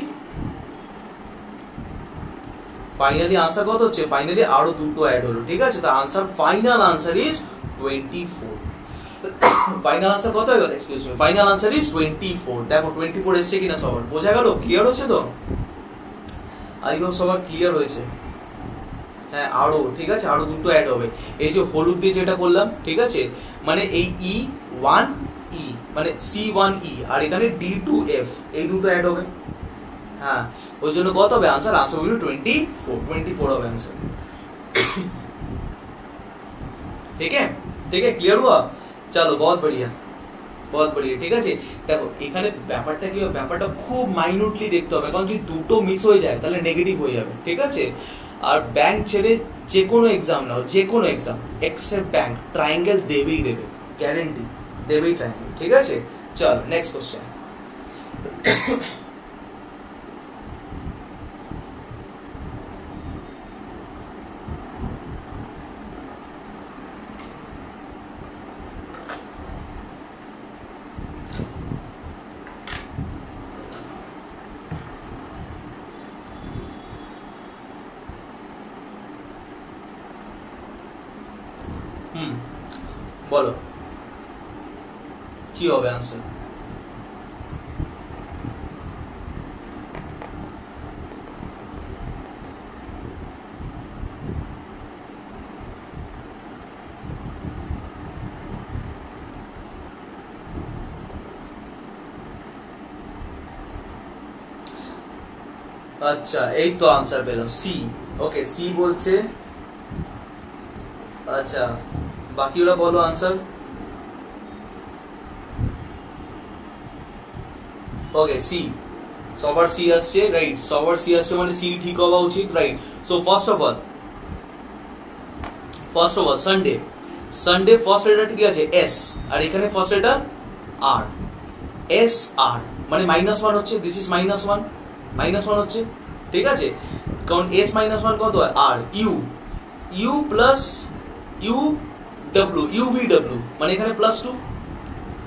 finally answer কত হচ্ছে? ফাইনালি আরও দুটো অ্যাড হলো, ঠিক আছে? The answer final answer is twenty four final answer কত হয়ে গেল? Excuse me final answer is twenty four দেখো টোয়েন্টি ফোর এসছে কিনা সবার। বোঝা গেল? ক্লিয়ার হচ্ছে তো? আই হোপ সবার ক্লিয়ার হয়েছে। হ্যাঁ আরও, ঠিক আছে? আরও দুটো অ্যাড হবে। এই যে হলুদ দিয়ে যেটা করলাম, ঠিক আছে? মানে এই ই ওয়ান ই মানে সি ওয়ান ই আর এখানে ডি টু এফ এই দুটো অ্যাড হবে। হ্যাঁ ওই জন্য কত হবে आंसर आंसर হবে টোয়েন্টি ফোর টোয়েন্টি ফোর হবে आंसर ঠিক है ঠিক है क्लियर हुआ চলো बहुत बढ़िया बहुत बढ़िया ঠিক আছে দেখো এখানে ব্যাপারটা কি হবে ব্যাপারটা খুব মাইনুটলি দেখতে হবে কারণ যদি দুটো মিস হয়ে যায় তাহলে নেগেটিভ হয়ে যাবে ঠিক আছে আর ব্যাংক ছেড়ে যে কোনো এক্সাম নাও যে কোনো এক্সাম এক্সেপ্ট ব্যাংক ট্রায়াঙ্গেল দেবেই দেবে গ্যারেন্টি দেবেই ট্রায়াঙ্গেল ঠিক আছে চল নেক্সট কোশ্চেন হবে আনসার আচ্ছা এই তো আনসার পেলাম সি ওকে সি বলছে আচ্ছা বাকি ওরা বলো আনসার ওকে সি সবার সি আসছে রাইট সবার সি আসছে মানে সি ঠিক হওয়া উচিত right so first of all first of all Sunday Sunday first letter ঠিক আছে এস আর এখানে first letter R S R মানে মাইনাস ওয়ান হচ্ছে this is minus one minus one হচ্ছে ঠিক আছে কারণ এস মাইনাস ওয়ান কত হয় R U U plus U W U V W মানে এখানে প্লাস টু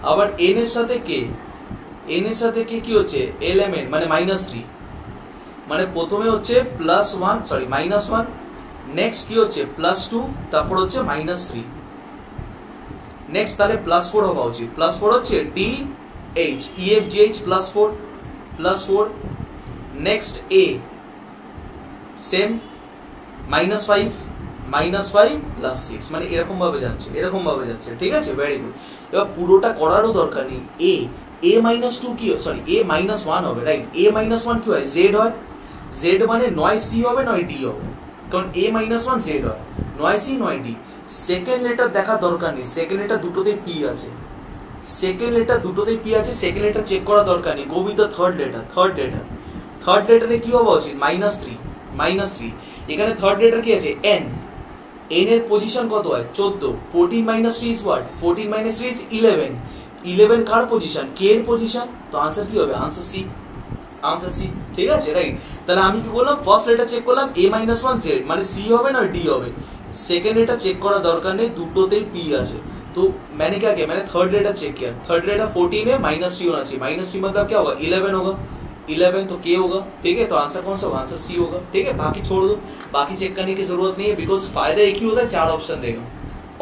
আবার এন এর সাথে কে এন এর সাথে কে কি হচ্ছে? এল এম এন মানে মাইনাস থ্রি মানে প্রথমে হচ্ছে plus one sorry minus one next কি হচ্ছে? প্লাস টু তারপর হচ্ছে মাইনাস থ্রি নেক্সট তাহলে প্লাস ফোর হওয়া উচিত। প্লাস ফোর হচ্ছে D H E F G H plus four plus four next এ same minus five minus five plus six মানে এরকম ভাবে যাচ্ছে এরকম ভাবে যাচ্ছে। ঠিক আছে? ভেরি গুড এবার পুরোটা করারও দরকার নেই। এ এ মাইনাস টু কি সরি এ মাইনাস ওয়ান হবে রাইট এ মাইনাস ওয়ান কি হয় জেড হয়। জেড মানে নয় সি হবে, নয় ডি হবে। কারণ এ মাইনাস ওয়ান জেড হয়, নয় সি নয় ডি সেকেন্ড লেটার দেখার দরকার নেই সেকেন্ড লেটার দুটোতেই পি আছে। সেকেন্ড লেটার দুটোতেই পি আছে সেকেন্ড লেটার চেক করার দরকার নেই। Go the third letter third letter third লেটারে কি হওয়া উচিত? মাইনাস থ্রি মাইনাস থ্রি এখানে থার্ড লেটার কি আছে? এন এন এর পজিশন কত হয়? চোদ্দ। Fourteen minus three is what fourteen minus three is eleven eleven কার পজিশন কে এর পজিশন তো আনসার কি হবে আনসার সি আনসার সি ঠিক আছে রাইট তাহলে আমি কি করলাম ফার্স্ট লেটার চেক করলাম এ মাইনাস ওয়ান জেড মানে সি হবে না ডি হবে सेकेंड लेटर चेक করা দরকার নেই দুটোতেই পি আছে तो मैंने क्या किया मैंने थर्ड लेटर चेक किया थर्ड लेटर 14 है माइनस थ्री होना चाहिए माइनस थ्री मतलब क्या होगा 11 होगा 11 तो के होगा ठीक है तो आंसर कौन सा होगा आंसर सी होगा ठीक है बाकी छोड़ दो बाकी चेक करने की जरूरत नहीं है बिकॉज फायदा एक ही होता है चार ऑप्शन देगा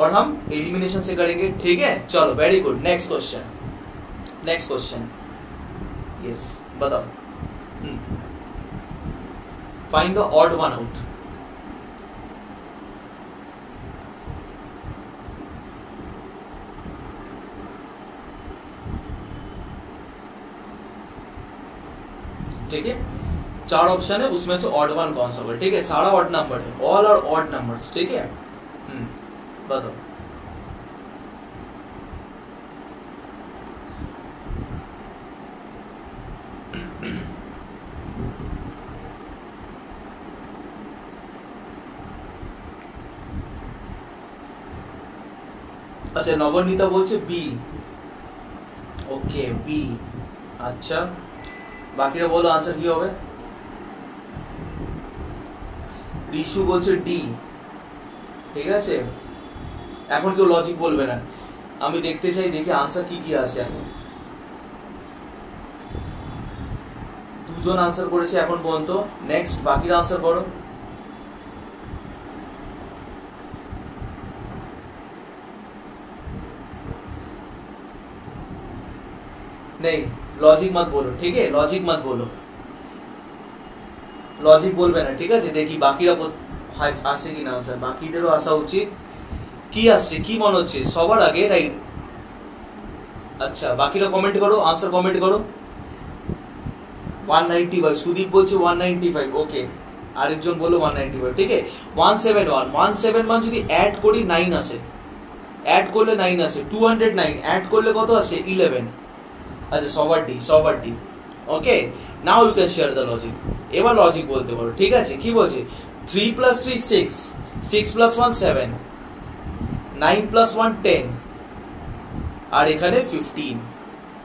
और हम एलिमिनेशन से करेंगे, ठीक है? चलो very good next question next question yes बताओ। Find the odd one out ठीक है? चार ऑप्शन है, उसमें से ऑड वन कौन सा होगा? ठीक है, सारा ऑड नंबर है। ऑल आर ऑड नंबर्स ठीक है? बताओ আচ্ছা নবনীতা বলছে বি ওকে বি আচ্ছা বাকিরা বলো আনসার কি হবে রিশু বলছে ডি ঠিক আছে এখন কেউ লজিক বলবে না আমি দেখতে চাই দেখি আনসার কি কি আছে এখন দুজন আনসার করেছে এখন পর্যন্ত নেক্সট বাকিরা আনসার করো नहीं লজিক মত বলো ঠিক আছে লজিক মত বলো লজিক বলবে না ঠিক আছে দেখি বাকিরা আসে কি না আনসার বাকিদেরও আসা উচিত কি আসছে? কি মনে হচ্ছে? সবার আগে রাইট আচ্ছা বাকিরা কমেন্ট করো আনসার কমেন্ট করো। 195 সুদীপ বলছে 195 ওকে আরেকজন বলল ওয়ান বলো 195 ঠিক আছে 171 171 যদি অ্যাড করি 9 আসে। অ্যাড করলে 9 আসে। 209 অ্যাড করলে কত আসে? 11 আচ্ছা সবার ডি সবার D okay now you can share the logic এবার লজিক বলতে পারো, ঠিক আছে? কি বলছে? Three plus three six six plus one seven nine plus one ten আর এখানে ফিফটিন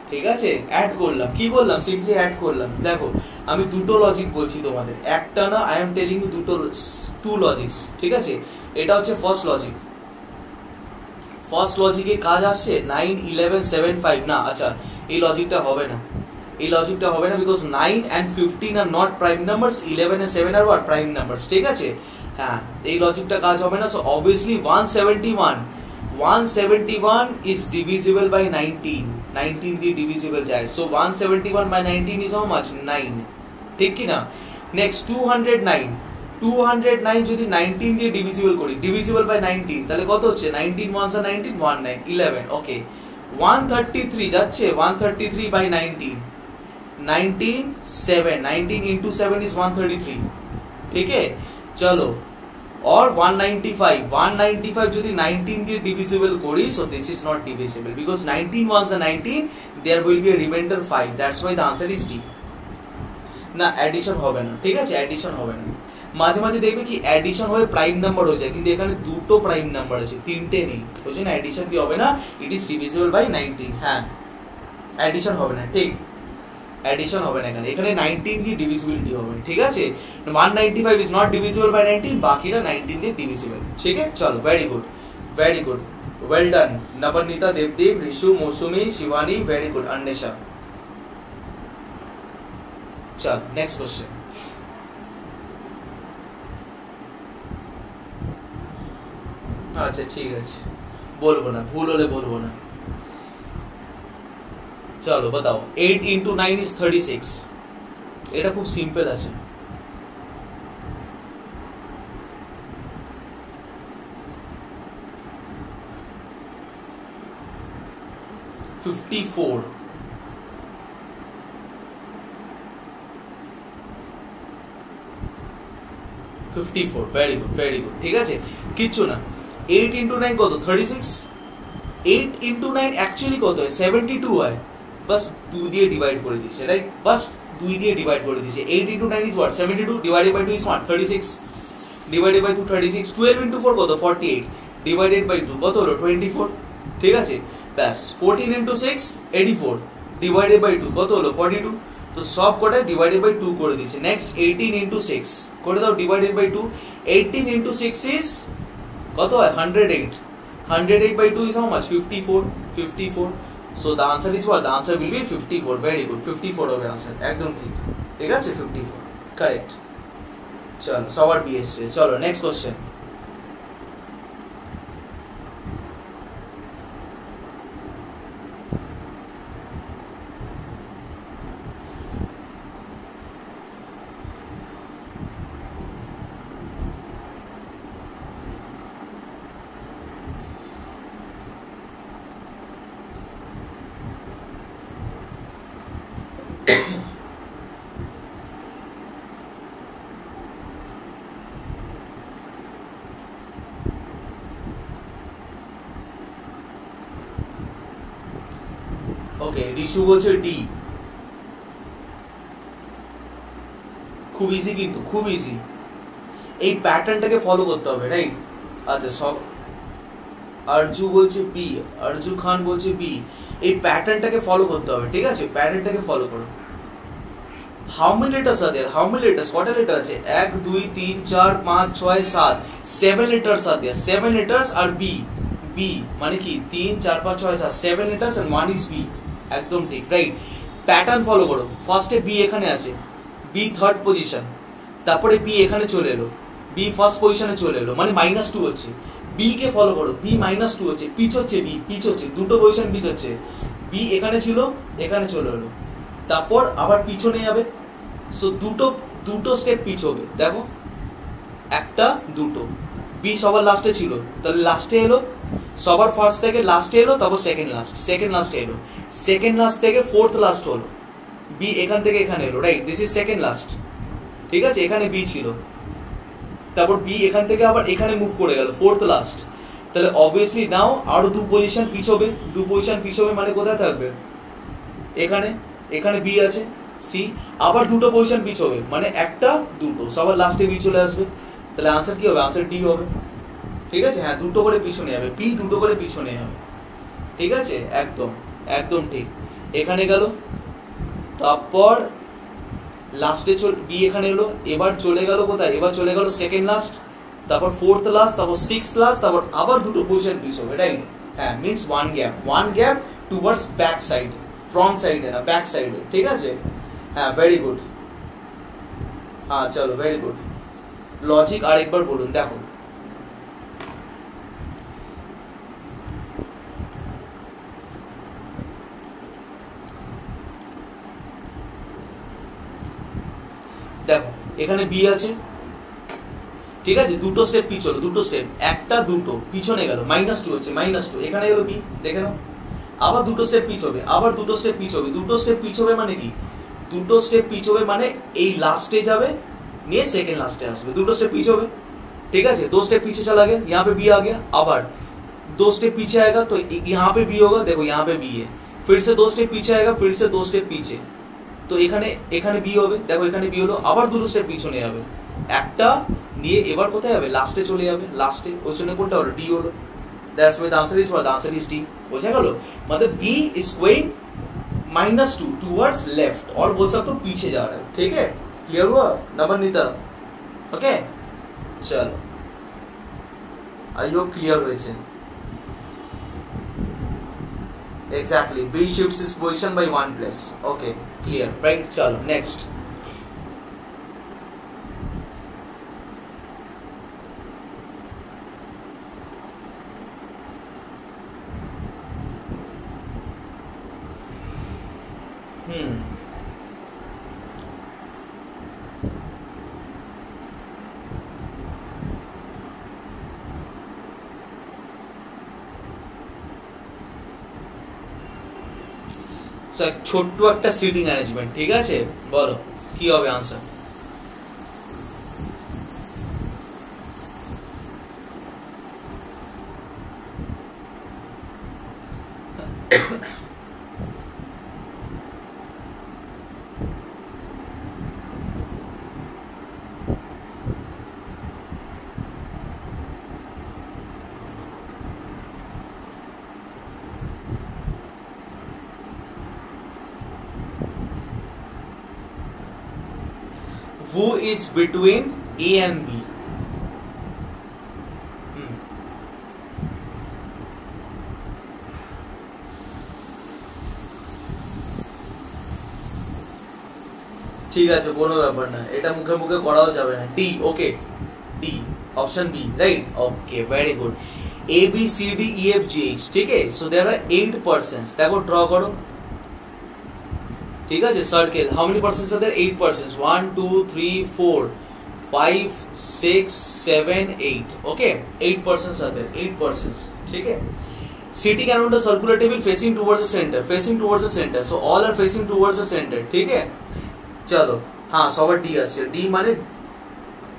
ঠিক আছে? অ্যাড করলাম। কি বললাম? সিম্পলি অ্যাড করলাম। দেখো, আমি দুটো লজিক বলছি তোমাদের। একটা না আই এম টেলিং ইউ দুটো টু লজিক্স ঠিক আছে? এটা হচ্ছে ফার্স্ট লজিক ফার্স্ট লজিকে কাজ আসছে? নাইন ইলেভেন সেভেন ফাইভ না আচ্ছা এই লজিকটা হবে না। এই লজিকটা হবে না because nine and fifteen are not prime numbers eleven and seven are what prime numbers ঠিক আছে? হ্যাঁ এই লজিকটা কাজ হবে না so obviously one seventy one one seventy one is divisible by nineteen nineteen দিয়ে ডিভিজিবল যায় so one seventy one by nineteen is how much nine ঠিক কি না next two hundred nine two hundred nine যদি নাইনটিন দিয়ে ডিভিজিবল করি ডিভিজিবল বাই নাইনটিন তাহলে কত হচ্ছে নাইনটিন ওয়ান সা nineteen one nine eleven okay one thirty three যাচ্ছে one thirty three by nineteen nineteen seven nineteen into seven is one thirty three ठीक है চলো or 195 195 যদি 19 দিয়ে divisible করি so this is not divisible because 19 was a 19 there will be a remainder 5 that's why the answer is d না অ্যাডিশন হবে না ঠিক আছে অ্যাডিশন হবে না মাঝে মাঝে দেখবে কি অ্যাডিশন হয়ে প্রাইম নাম্বার হয়ে যায় কিন্তু এখানে দুটো প্রাইম নাম্বার আছে তিনটে নেই ওই জন্য অ্যাডিশন দিয়ে হবে না it is divisible by nineteen হ্যাঁ অ্যাডিশন হবে না ঠিক অ্যাডিশন হবে না এখানে। এখানে নাইনটিন দিয়ে ডিভিসিবিলিটি হবে, ঠিক আছে? One ninety five is not divisible by nineteen বাকিটা নাইনটিন দিয়ে ডিভিজিবল ঠিক আছে? চলো very good very good well done Nabanita, Debdeep, Rishu, Mousumi, Shivani very good Anwesha. চল নেক্সট क्वेश्चन আচ্ছা ঠিক আছে। বলব না, ভুল হলে বলব না। চলো বাতাও। Eight into nine is thirty six এটা খুব সিম্পল আছে। Fifty four fifty four very good very good ঠিক আছে? কিচ্ছু না। এইট ইন্টু নাইন কত? Thirty six eight into nine actually কত হয়? সেভেন্টি টু হয়। বাস দুই দিয়ে ডিভাইড করে দিয়েছে রাইট বাস দুই দিয়ে ডিভাইড করে দিয়েছে। Eight into nine is what seventy two divided by two is what thirty six divided by two thirty six twelve into four কত? Forty eight divided by two কত হলো? টোয়েন্টি ফোর ঠিক আছে? ব্যাস fourteen into six eighty four divided by two কত হলো? ফর্টি টু তো সব কটাই ডিভাইডেড বাই টু করে দিচ্ছে নেক্সট এইটিন ইন্টু সিক্স করে দাও divided by two eighteen into six is কত হয়? Hundred eight hundred eight by two is how much fifty four fifty four so the answer is what the answer will be fifty four very good fifty four হবে আনসার একদম ঠিক। ঠিক আছে? ফিফটি ফোর কারেক্ট চলো, সবার বি এসছে চলো নেক্সট কোশ্চেন ওকে ঋষু বলছে ডি খুব ইজি কিন্তু, খুব ইজি এই প্যাটার্নটাকে ফলো করতে হবে রাইট আচ্ছা সব আরজু বলছে বি আরজু খান বলছে বি এই প্যাটার্নটাকে ফলো করতে হবে, ঠিক আছে? প্যাটার্নটাকে ফলো করো। How many letters are there how many letters কটা লিটার আছে? এক, দুই, তিন, চার, পাঁচ, ছয়, সাত। Seven litres are there seven litres are B B মানে কি? তিন, চার, পাঁচ, ছয়, সাত। Seven litres and one is B একদম ঠিক রাইট প্যাটার্ন ফলো করো। ফার্স্টে বি এখানে আছে। বি থার্ড পজিশন তারপরে বি এখানে চলে এলো। বি ফার্স্ট পজিশনে চলে এলো। মানে মাইনাস টু হচ্ছে। বি কে ফলো করো বি মাইনাস টু হচ্ছে পিচ হচ্ছে বি পিচ হচ্ছে দুটো পজিশন পিচ হচ্ছে বি এখানে ছিল, এখানে চলে এলো। তারপর আবার পিছনে যাবে। সো দুটো দুটো স্টেপ পিচ হবে দেখো। একটা, দুটো। বি সবার লাস্টে ছিল, তাহলে লাস্টে এলো। সবার ফার্স্ট থেকে লাস্টে এলো, তারপর সেকেন্ড লাস্ট সেকেন্ড লাস্টে এলো। সেকেন্ড লাস্ট থেকে ফোর্থ লাস্ট হলো। বি এখান থেকে এখানে এলো right this is second last ঠিক আছে? এখানে বি ছিল। তারপর বি এখান থেকে আবার এখানে মুভ করে গেল ফোর্থ লাস্ট তাহলে অবভিয়াসলি নাও আরও দু পজিশন পিছ হবে দু পজিশন পিছ হবে মানে কোথায় থাকবে? এখানে এখানে বি আছে সি আবার দুটো পজিশন পিছ হবে মানে একটা, দুটো। সবার লাস্টে বি চলে আসবে। তাহলে আনসার কি হবে? আনসার ডি হবে। ঠিক আছে? হ্যাঁ দুটো করে পিছনে যাবে। পি দুটো করে পিছনে যাবে। ঠিক আছে? একদম একদম ঠিক। এখানে গেল। তারপর লাস্টে বি এখানে এলো, এবার চলে গেল কোথায়? এবার চলে গেল সেকেন্ড লাস্ট তারপর ফোর্থ লাস্ট তারপর সিক্স লাস্ট তারপর আবার দুটো পজিশন পিস হবে রাইট হ্যাঁ means one gap one gap towards back side front সাইডে না ব্যাক সাইডে ঠিক আছে? হ্যাঁ ভেরি গুড হ্যাঁ চলো ভেরি গুড লজিক আরেকবার বলুন, দেখো এখানে বি আছে ঠিক আছে দুটো স্টেপ পিছলো দুটো স্টেপ একটা দুটো পিছনে গেল মাইনাস টু হচ্ছে মাইনাস টু এখানে গেল বি দেখে নাও আবার দুটো স্টেপ পিছবে আবার দুটো স্টেপ পিছবে দুটো স্টেপ পিছবে মানে কি দুটো স্টেপ পিছবে মানে এই লাস্টে যাবে নিয়ে সেকেন্ড লাস্টে আসবে দুটো स्टेप पीछे हो ठीक है दो स्टेप पीछे चला गया यहाँ पे बी आ गया आबार दो स्टेप पीछे आएगा तो यहाँ पे बी होगा देखो यहाँ पे बी है फिर से दो स्टेप पीछे आएगा फिर से दो स्टेप पीछे তো এখানে এখানে বি হবে দেখো এখানে বি হলো আবার দুটো স্টেপ পিছনে যাবে একটা নিয়ে এবার কোথায় যাবে লাস্টে চলে যাবে লাস্টে ওই জন্য কোনটা হলো ডি হলো that's why the answer is for the answer is D বোঝা গেল मतलब B is going minus two towards left और बोल सकते हो पीछे जा रहा है ठीक है क्लियर हुआ नंबर नीता ओके चलो आई होप क्लियर হয়েছে exactly b shifts its position by one place okay clear. Right chalo next. ছোট্ট একটা সিটিং অ্যারেঞ্জমেন্ট ঠিক আছে? বলো কি হবে answer between A and B? Hmm. ঠিক আছে কোনো ব্যাপার না এটা মুখে মুখে করাও যাবে না D okay D option B right okay very good A B C D E F G H ठीक है so there are eight persons देखो ड्रॉ करो ठीक है circle how many persons are there eight persons one two three four five six seven eight okay eight persons are there eight persons ठीक है sitting around a circular table facing towards the center facing towards the center so all are facing towards the center ঠিক है চলো হ্যাঁ সবার ডি আসছে ডি মানে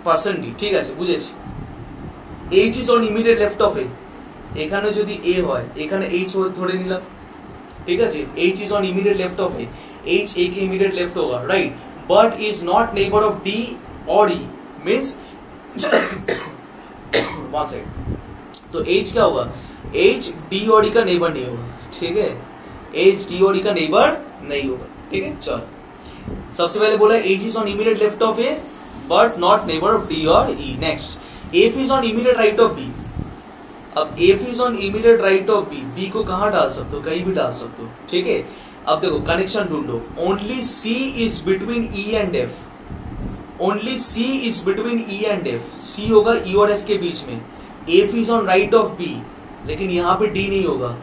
পার্সেন্ট ডি ঠিক আছে বুঝেছি H is on immediate left of A এখানে যদি এ হয় এখানে এইচ ধরে নিলাম ठीक है जी H is on immediate left of A H A के इमीडिएट लेफ़्ट होगा right but is not neighbour of D और ई मीन्स वन सेकंड तो एच क्या होगा? एच डी और ई का नेबर नहीं होगा, ठीक है? एच डी और ई का नेबर नहीं होगा, ठीक है? चलो। सबसे पहले बोला H is on immediate left of A but not neighbour of D और E next F is on immediate right of B अब F is on immediate right of B B को कहा डाल सकते हो? कहीं भी डाल सकते हो, ठीक है? अब देखो कनेक्शन ढूंढो। Only C is between E and F only C is between E and F C होगा ई e और एफ़ के बीच में। F is on right of B लेकिन यहाँ पे डी नहीं होगा।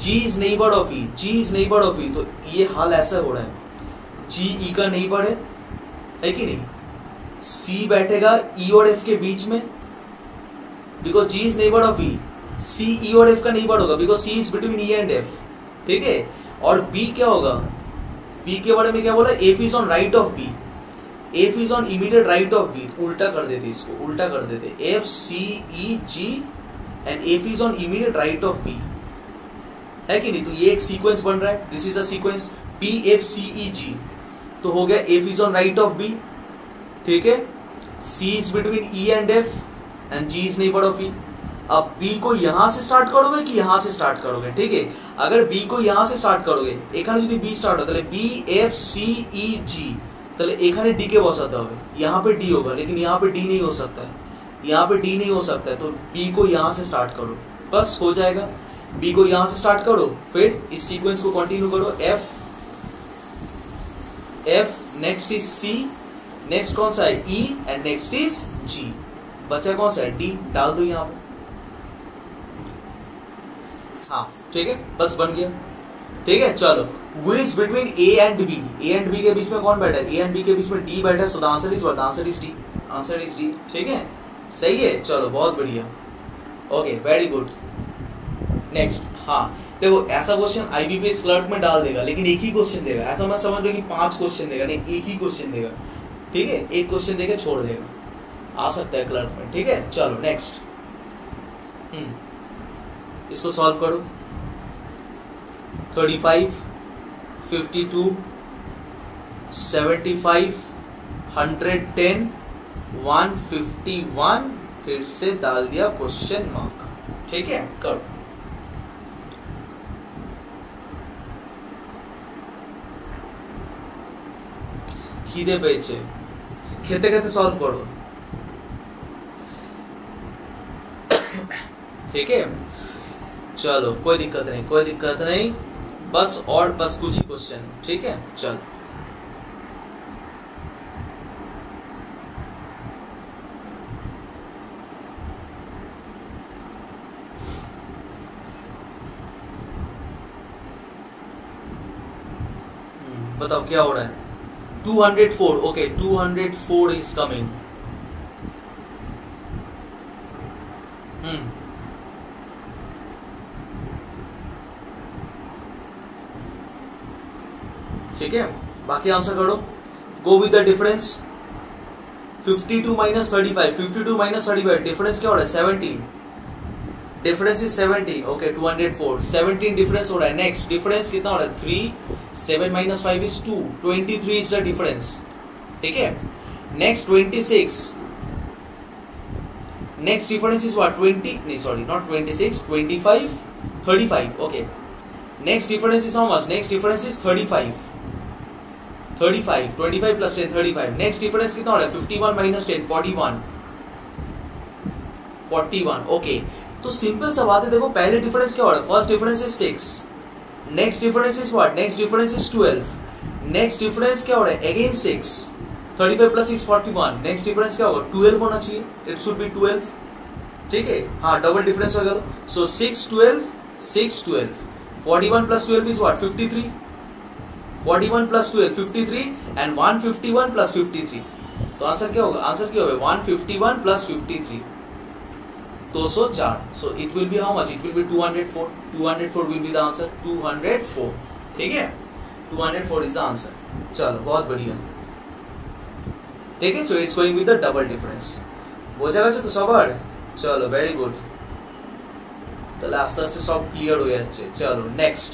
जी इज़ नहीं बड़ ऑफ़ ई जी इज़ नहीं बड़ ऑफ़ ई तो ये हाल ऐसा हो रहा है। जी ई e का नहीं बढ़े है कि नहीं? सी बैठेगा ई e और एफ़ के बीच में। बिकॉज़ जी इज़ नहीं बड़ ऑफ़ ई सी ई और एफ़ का नहीं होगा। Because C is between E and F ठीक है? और बी क्या होगा? बी के बारे में क्या बोला? F is on right of B F is on immediate right of B उल्टा कर देते इसको, उल्टा कर देते। F C E G and F is on immediate right of B है कि नहीं? तो ये एक सीक्वेंस बन रहा है। This is a sequence B F C E G तो हो गया F is on right of B ठीक है? C is between E and F and G is neighbour of E अब बी को यहां से स्टार्ट करोगे कि यहां से स्टार्ट करोगे ठीक है अगर बी को यहां से स्टार्ट करोगे এখানে যদি বি স্টার্ট হয় তাহলে B F C E G তাহলে এখানে डी के बसाते হবে यहां पे डी होगा लेकिन यहां पे डी नहीं हो सकता है यहां पे डी नहीं हो सकता है तो बी को यहां से स्टार्ट करो बस हो जाएगा बी को यहां से स्टार्ट करो फिर इस सीक्वेंस को कंटिन्यू करो F F next is C next कौन सा है E and next is G बचा कौन सा है डी डाल दो यहां पर ठीक है? बस बन गया। ठीक है? चलो। वो is between A and B A and B के बीच में कौन बैठा है? ए एंड बी के बीच में डी बैठा है so answer is answer is D answer is D ठीक है? सही है? चलो, बहुत बढ़िया। ओके वेरी गुड नेक्स्ट हाँ देखो, ऐसा क्वेश्चन आईबीपीएस क्लर्क में डाल देगा, लेकिन एक ही क्वेश्चन देगा। ऐसा मत समझ लो कि पाँच क्वेश्चन देगा, नहीं, एक ही क्वेश्चन देगा। ठीक है? एक क्वेश्चन देकर छोड़ देगा। आ सकता है क्लर्क में। ठीक है? चलो नेक्स्ट हम्म। इसको सॉल्व करो। thirty five fifty two seventy five hundred ten one fifty one फिर से डाल दिया क्वेश्चन मार्क ठीक है करो খিদে পেয়েছে খেতে খেতে সলভ করো ठीक है चलो कोई दिक्कत नहीं कोई दिक्कत नहीं बस और बस कुछ ही क्वेश्चन ठीक है? चल। हम्म, बताओ क्या हो रहा है? 204 ओके 204 इज़ कमिंग हम्म। ठीक है? बाकी आंसर करो। Go with the difference 52 minus 35 52 minus 35 difference क्या हो रहा है? 17 डिफरेंस इज़ 17 ओके 204 17 डिफरेंस हो रहा है. नेक्स्ट डिफरेंस कितना हो रहा है? Three seven minus five is two twenty three is the difference ठीक है? Next twenty six next difference is 20 no sorry, not 26 25 35 okay. Next difference is how much? Next difference is thirty five twenty five plus ten thirty five next difference कितना हो रहा है fifty one minus ten forty one forty one okay तो सिंपल सा बात है, देखो, पहले डिफरेंस क्या हो रहा है? First difference is six next difference is what next difference is twelve next difference क्या हो रहा है? Again six thirty five plus six forty one next difference क्या होगा? ट्वेल्व होना चाहिए. इट शुड बी ट्वेल्व ठीक है? हाँ डबल डिफरेंस होगा तो। So six twelve six twelve forty one plus twelve is what fifty three 53 41 plus twelve fifty three and 151 plus 53 तो आंसर क्या होगा आंसर क्या होगा 151 plus 53 204 so it will be how much it will be 204 204 will be the answer 204 ठीक है 204 is the answer चलो बहुत बढ़िया ठीक है so it's going with the double difference বোঝা গেছে তো সবার চলো ভেরি গুড তাহলে আস্তে আস্তে সব ক্লিয়ার হয়ে যাচ্ছে চলো next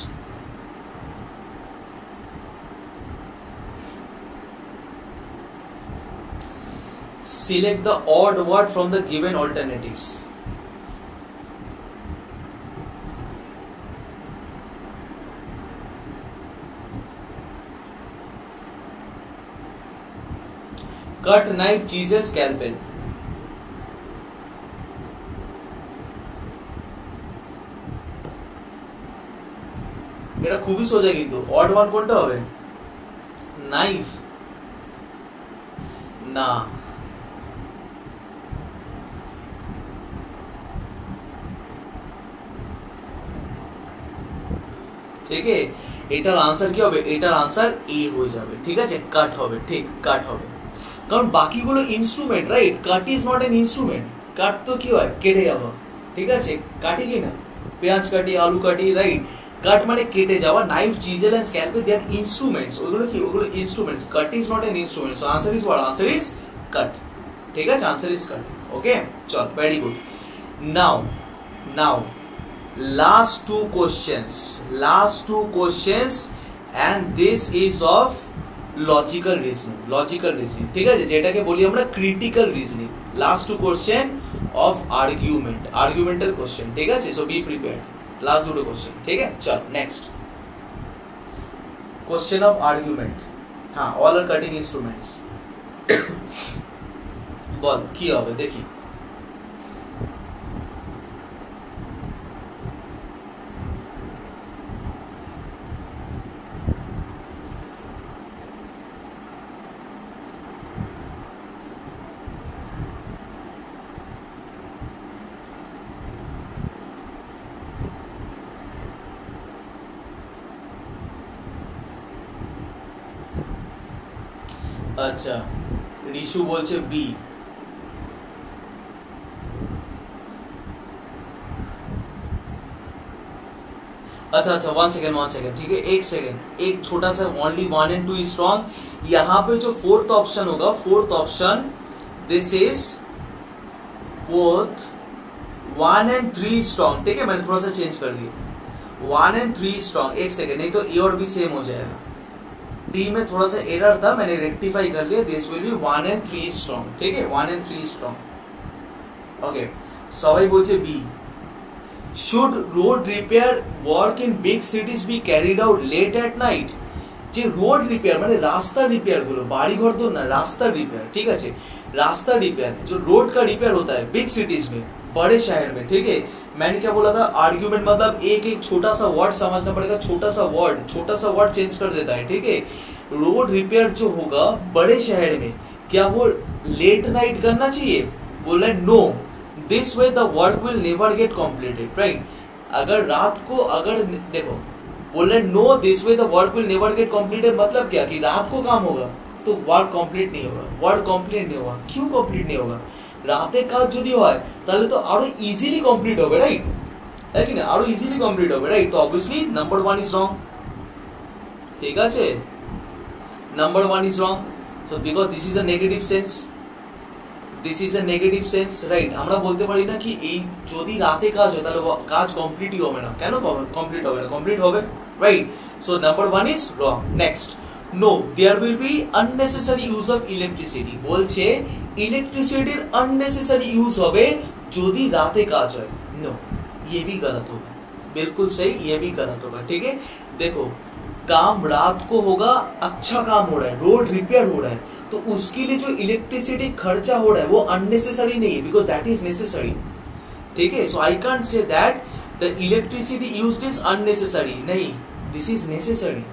select the odd word from the given alternatives cut knife chisel scalpel এটা খুবই সোজা কিন্তু অড ওয়ান কোনটা হবে নাইফ না ঠিক আছে এটার আনসার কি হবে এটার আনসার এ হয়ে যাবে ঠিক আছে কাট হবে ঠিক কাট হবে কারণ বাকিগুলো instrument right cut is not an instrument cut তো কি হয় কেটে যাওয়া ঠিক আছে কাটি কি না পেঁয়াজ কাটি আলু কাটি রাইট কাট মানে কেটে যাওয়া knife chisel and scalpel they are instruments ওগুলো কি ওগুলো instruments cut is not an instrument so answer is what answer is cut ঠিক আছে আনসার ইজ কাট ওকে চল very good now now last two questions last two questions and this is of logical reasoning logical reasoning ঠিক আছে যেটাকে বলি আমরা critical reasoning last two question of argument argumental question ঠিক আছে so be prepared last দুটো question ঠিক আছে চল next question of argument হ্যাঁ all are cutting instruments বল কি হবে দেখি আচ্ছা রিশু বলছে বি अच्छा अच्छा वन सेकेंड वन सेकेंड ठीक है एक सेकेंड एक छोटा सा only one and two strong यहाँ पे जो फोर्थ ऑप्शन होगा fourth option this is both one and three strong ठीक है मैंने थोड़ा सा चेंज कर दिया वन एंड थ्री स्ट्रॉन्ग एक सेकेंड नहीं तो ए और बी सेम हो जाएगा डी में थोड़ा सा एरर था मैंने रेक्टिफाई कर लिया this will be one and three strong ठीक है one and three strong okay সবাই বলছে B should road repair work in big cities be carried out late at night যে রোড রিপেয়ার মানে রাস্তা रिपेयर गुलो बाड़ी घर तो ना रास्ता रिपेयर ठीक है रास्ता रिपेयर जो रोड का रिपेयर होता है बिग सिटीज में बड़े शहर में, ठीक है? मैंने क्या बोला था? आर्ग्यूमेंट मतलब एक एक छोटा सा वर्ड समझना पड़ेगा, छोटा सा वर्ड छोटा सा वर्ड चेंज कर देता है, ठीक है? रोड रिपेयर जो होगा बड़े शहर में, क्या वो लेट नाइट करना चाहिए? बोल रहे no this way the work will never get completed right अगर रात को, अगर देखो, बोल रहे no this way the work will never get completed मतलब क्या? कि रात को काम होगा तो वर्क कंप्लीट नहीं होगा। वर्क कंप्लीट नहीं होगा। क्यों कंप्लीट नहीं होगा? রাতে কাজ যদি হয়, তাহলে তো আরও ইজিলি কমপ্লিট হবে রাইট তাই কি না? আরও ইজিলি কমপ্লিট হবে রাইট তো obviously number one is wrong ঠিক আছে? Number one is wrong so because this is a negative sense this is a negative sense right আমরা বলতে পারি না কি এই যদি রাতে কাজ হয়, তাহলে কাজ কমপ্লিটই হবে না। কেন কমপ্লিট হবে না? কমপ্লিট হবে right so number one is wrong next no there will be unnecessary use of electricity বলছে ইলেকট্রিসিটির আননেসেসারি ইউজ হবে যদি রাতে কাজ হয় नो ये भी गलत होगा बिल्कुल सही ये भी गलत होगा ठीक है देखो काम रात को होगा अच्छा काम हो रहा है रोड रिपेयर हो रहा है तो उसके लिए जो इलेक्ट्रिसिटी खर्चा हो रहा है वो अननेसेसरी नहीं है बिकॉज दैट इज नेसेसरी ठीक है so I can't say that the electricity use is unnecessary नहीं दिस इज नेसेसरी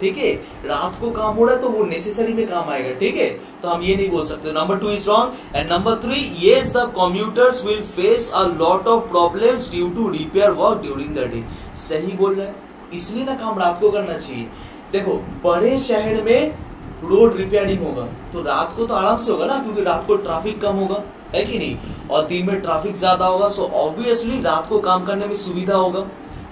ठीक है? रात को काम हो रहा है तो वो नेसेसरी में काम आएगा, ठीक है? तो हम ये नहीं बोल सकते। Number two is wrong and number three yes the commuters will face a lot of problems due to repair work during the day सही बोल रहे हैं? इसलिए ना काम रात को करना चाहिए। देखो, बड़े शहर में रोड रिपेयरिंग होगा तो रात को तो आराम से होगा ना, क्योंकि रात को ट्रैफ़िक कम होगा, है कि नहीं? और दिन में ट्रैफ़िक ज़्यादा होगा सो ऑब्वियसली रात को काम करने में सुविधा होगा।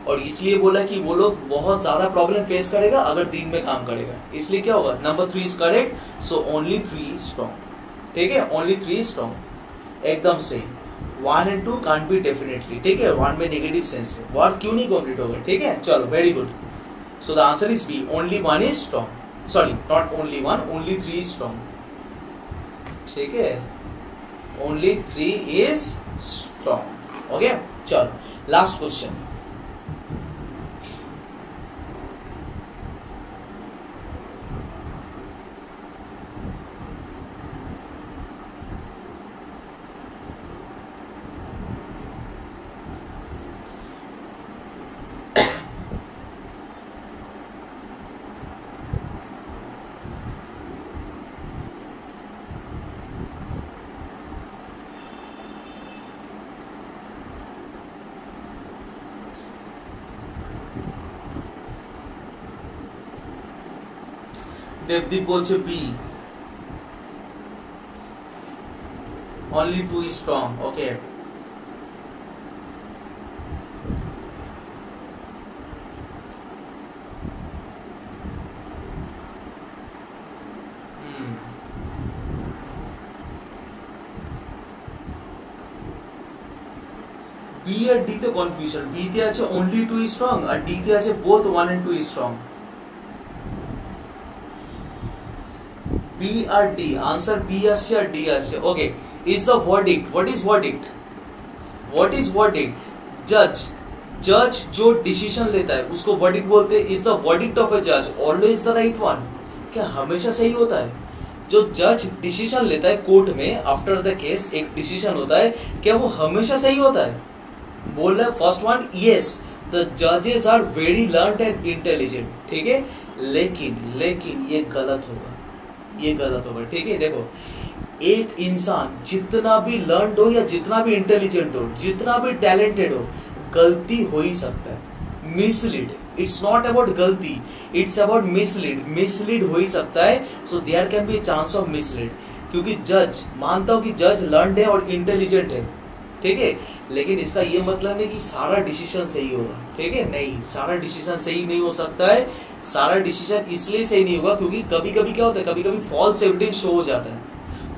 और इसलिए बोला कि वो लोग बहुत ज़्यादा प्रॉब्लम फेस करेगा अगर दिन में काम करेगा। इसलिए क्या होगा? Number three is correct so only three is strong ठीक है? ओनली थ्री इज़ स्ट्रॉन्ग एकदम सही one and two can't be definitely ठीक है? वन में नेगेटिव सेंस है। वर्ड क्यों नहीं कंप्लीट होगा ठीक है? चलो very good so the answer is B only one is strong sorry not only one only three is strong ठीक है? Only three is strong okay चलो लास्ट क्वेश्चन দেবদীপ বলছে B only two is strong okay Hmm. B R D তে কনফিউশন বি তে আছে অনলি টু স্ট্রং আর ডি তে আছে both one and two strong B or D answer B S या D S okay is the word it what is word it what is word it जज जज जो डिसीज़न लेता है, उसको वर्ड इट बोलते हैं is the verdict of a जज ऑलवेज द राइट वन क्या हमेशा सही होता है? जो जज डिसीज़न लेता है कोर्ट में आफ्टर द केस एक डिसीज़न होता है, क्या वो हमेशा सही होता है? बोल रहे फ़र्स्ट वन यस द जजेस are very learn and intelligent ठीक है? लेकिन लेकिन ये गलत होगा। ये गलत होगा ठीक है, देखो, एक इंसान जितना भी लर्न हो या जितना भी इंटेलिजेंट हो, जितना भी टैलेंटेड हो, गलती हो ही सकता है। मिसलीड इट्स नॉट अबाउट गलती. इट्स अबाउट मिसलीड मिसलीड हो ही सकता है। So there can be chance of mislead क्योंकि जज मानता हूँ कि जज लर्न है और इंटेलिजेंट है। ठीक है? लेकिन इसका ये मतलब नहीं कि सारा डिसीज़न सही होगा, ठीक है? नहीं, सारा डिसीज़न सही नहीं हो सकता है। सारा डिसीज़न इसलिए सही नहीं होगा क्योंकि कभी कभी क्या होता है कभी कभी फॉल्स एविडेंस शो हो जाता है।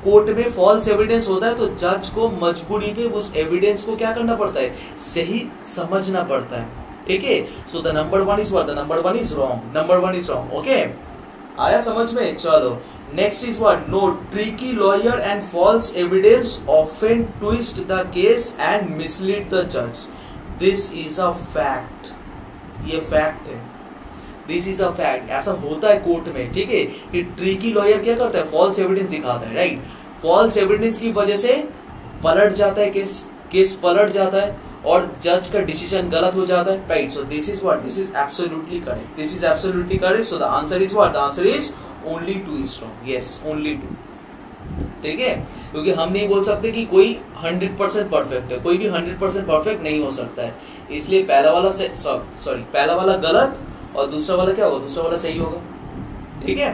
कोर्ट में फॉल्स एविडेंस होता है तो जज को मजबूरी पे उस एविडेंस को क्या करना पड़ता है? सही समझना पड़ता है, ठीक है? So the number one is number one is wrong number one is wrong okay आया समझ में? चलो। Next is what no tricky lawyer and false evidence often twist the case and mislead the जज दिस इज़ अ फैक्ट ये फैक्ट है. दिस इज़ अ फैक्ट ऐसा होता है कोर्ट में, ठीक है? कि ट्रिकी लॉयर क्या करता है? फॉल्स एविडेंस दिखाता है राइट फॉल्स एविडेंस की वजह से पलट जाता है केस केस पलट जाता है और जज का डिसीज़न गलत हो जाता है right so this is what this is absolutely correct this is absolutely correct so the answer is what the answer is only two is yes only two ठीक है? क्योंकि हम नहीं बोल सकते कि कोई 100 परसेंट परफेक्ट है। कोई भी 100 परसेंट परफेक्ट नहीं हो सकता है। इसलिए पहला वाला सॉरी पहला वाला गलत और दूसरा वाला क्या होगा? दूसरा वाला सही होगा। ठीक है?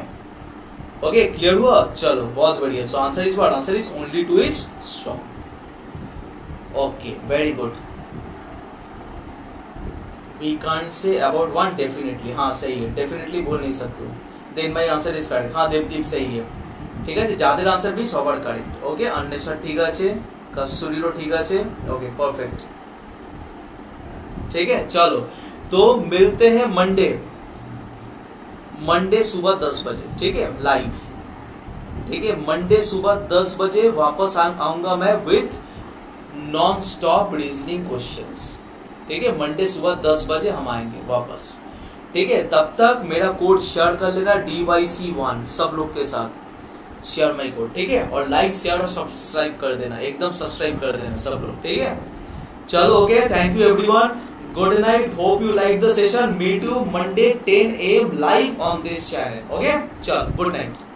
ओके क्लियर हुआ? चलो, बहुत बढ़िया। So answer is what answer is only two is strong okay very good we can't say about one definitely हाँ सही है। डेफिनेटली बोल नहीं सकते then my answer is correct हाँ देवदीप सही है ঠিক আছে যাদের আনসার বি সবার কারেক্ট ওকে অন্বেষণ ঠিক আছে কস্তুরীরও ঠিক আছে ओके परफेक्ट ठीक है चलो तो मिलते हैं मंडे मंडे सुबह दस बजे ठीक है लाइव ठीक है मंडे सुबह दस बजे वापस आऊंगा मैं with non stop reasoning questions ठीक है मंडे सुबह दस बजे हम आएंगे वापस ठीक है, तब तक मेरा कोड शेयर कर लेना डी वाई सी वन सब लोग के साथ। शेयर माई कोड ठीक है? और लाइक शेयर और सब्सक्राइब कर देना, एकदम सब्सक्राइब कर देना सब लोग, ठीक है? चलो okay thank you everyone good night hope you like the session meet you Monday 10 AM live on this channel okay चलो गुड नाइट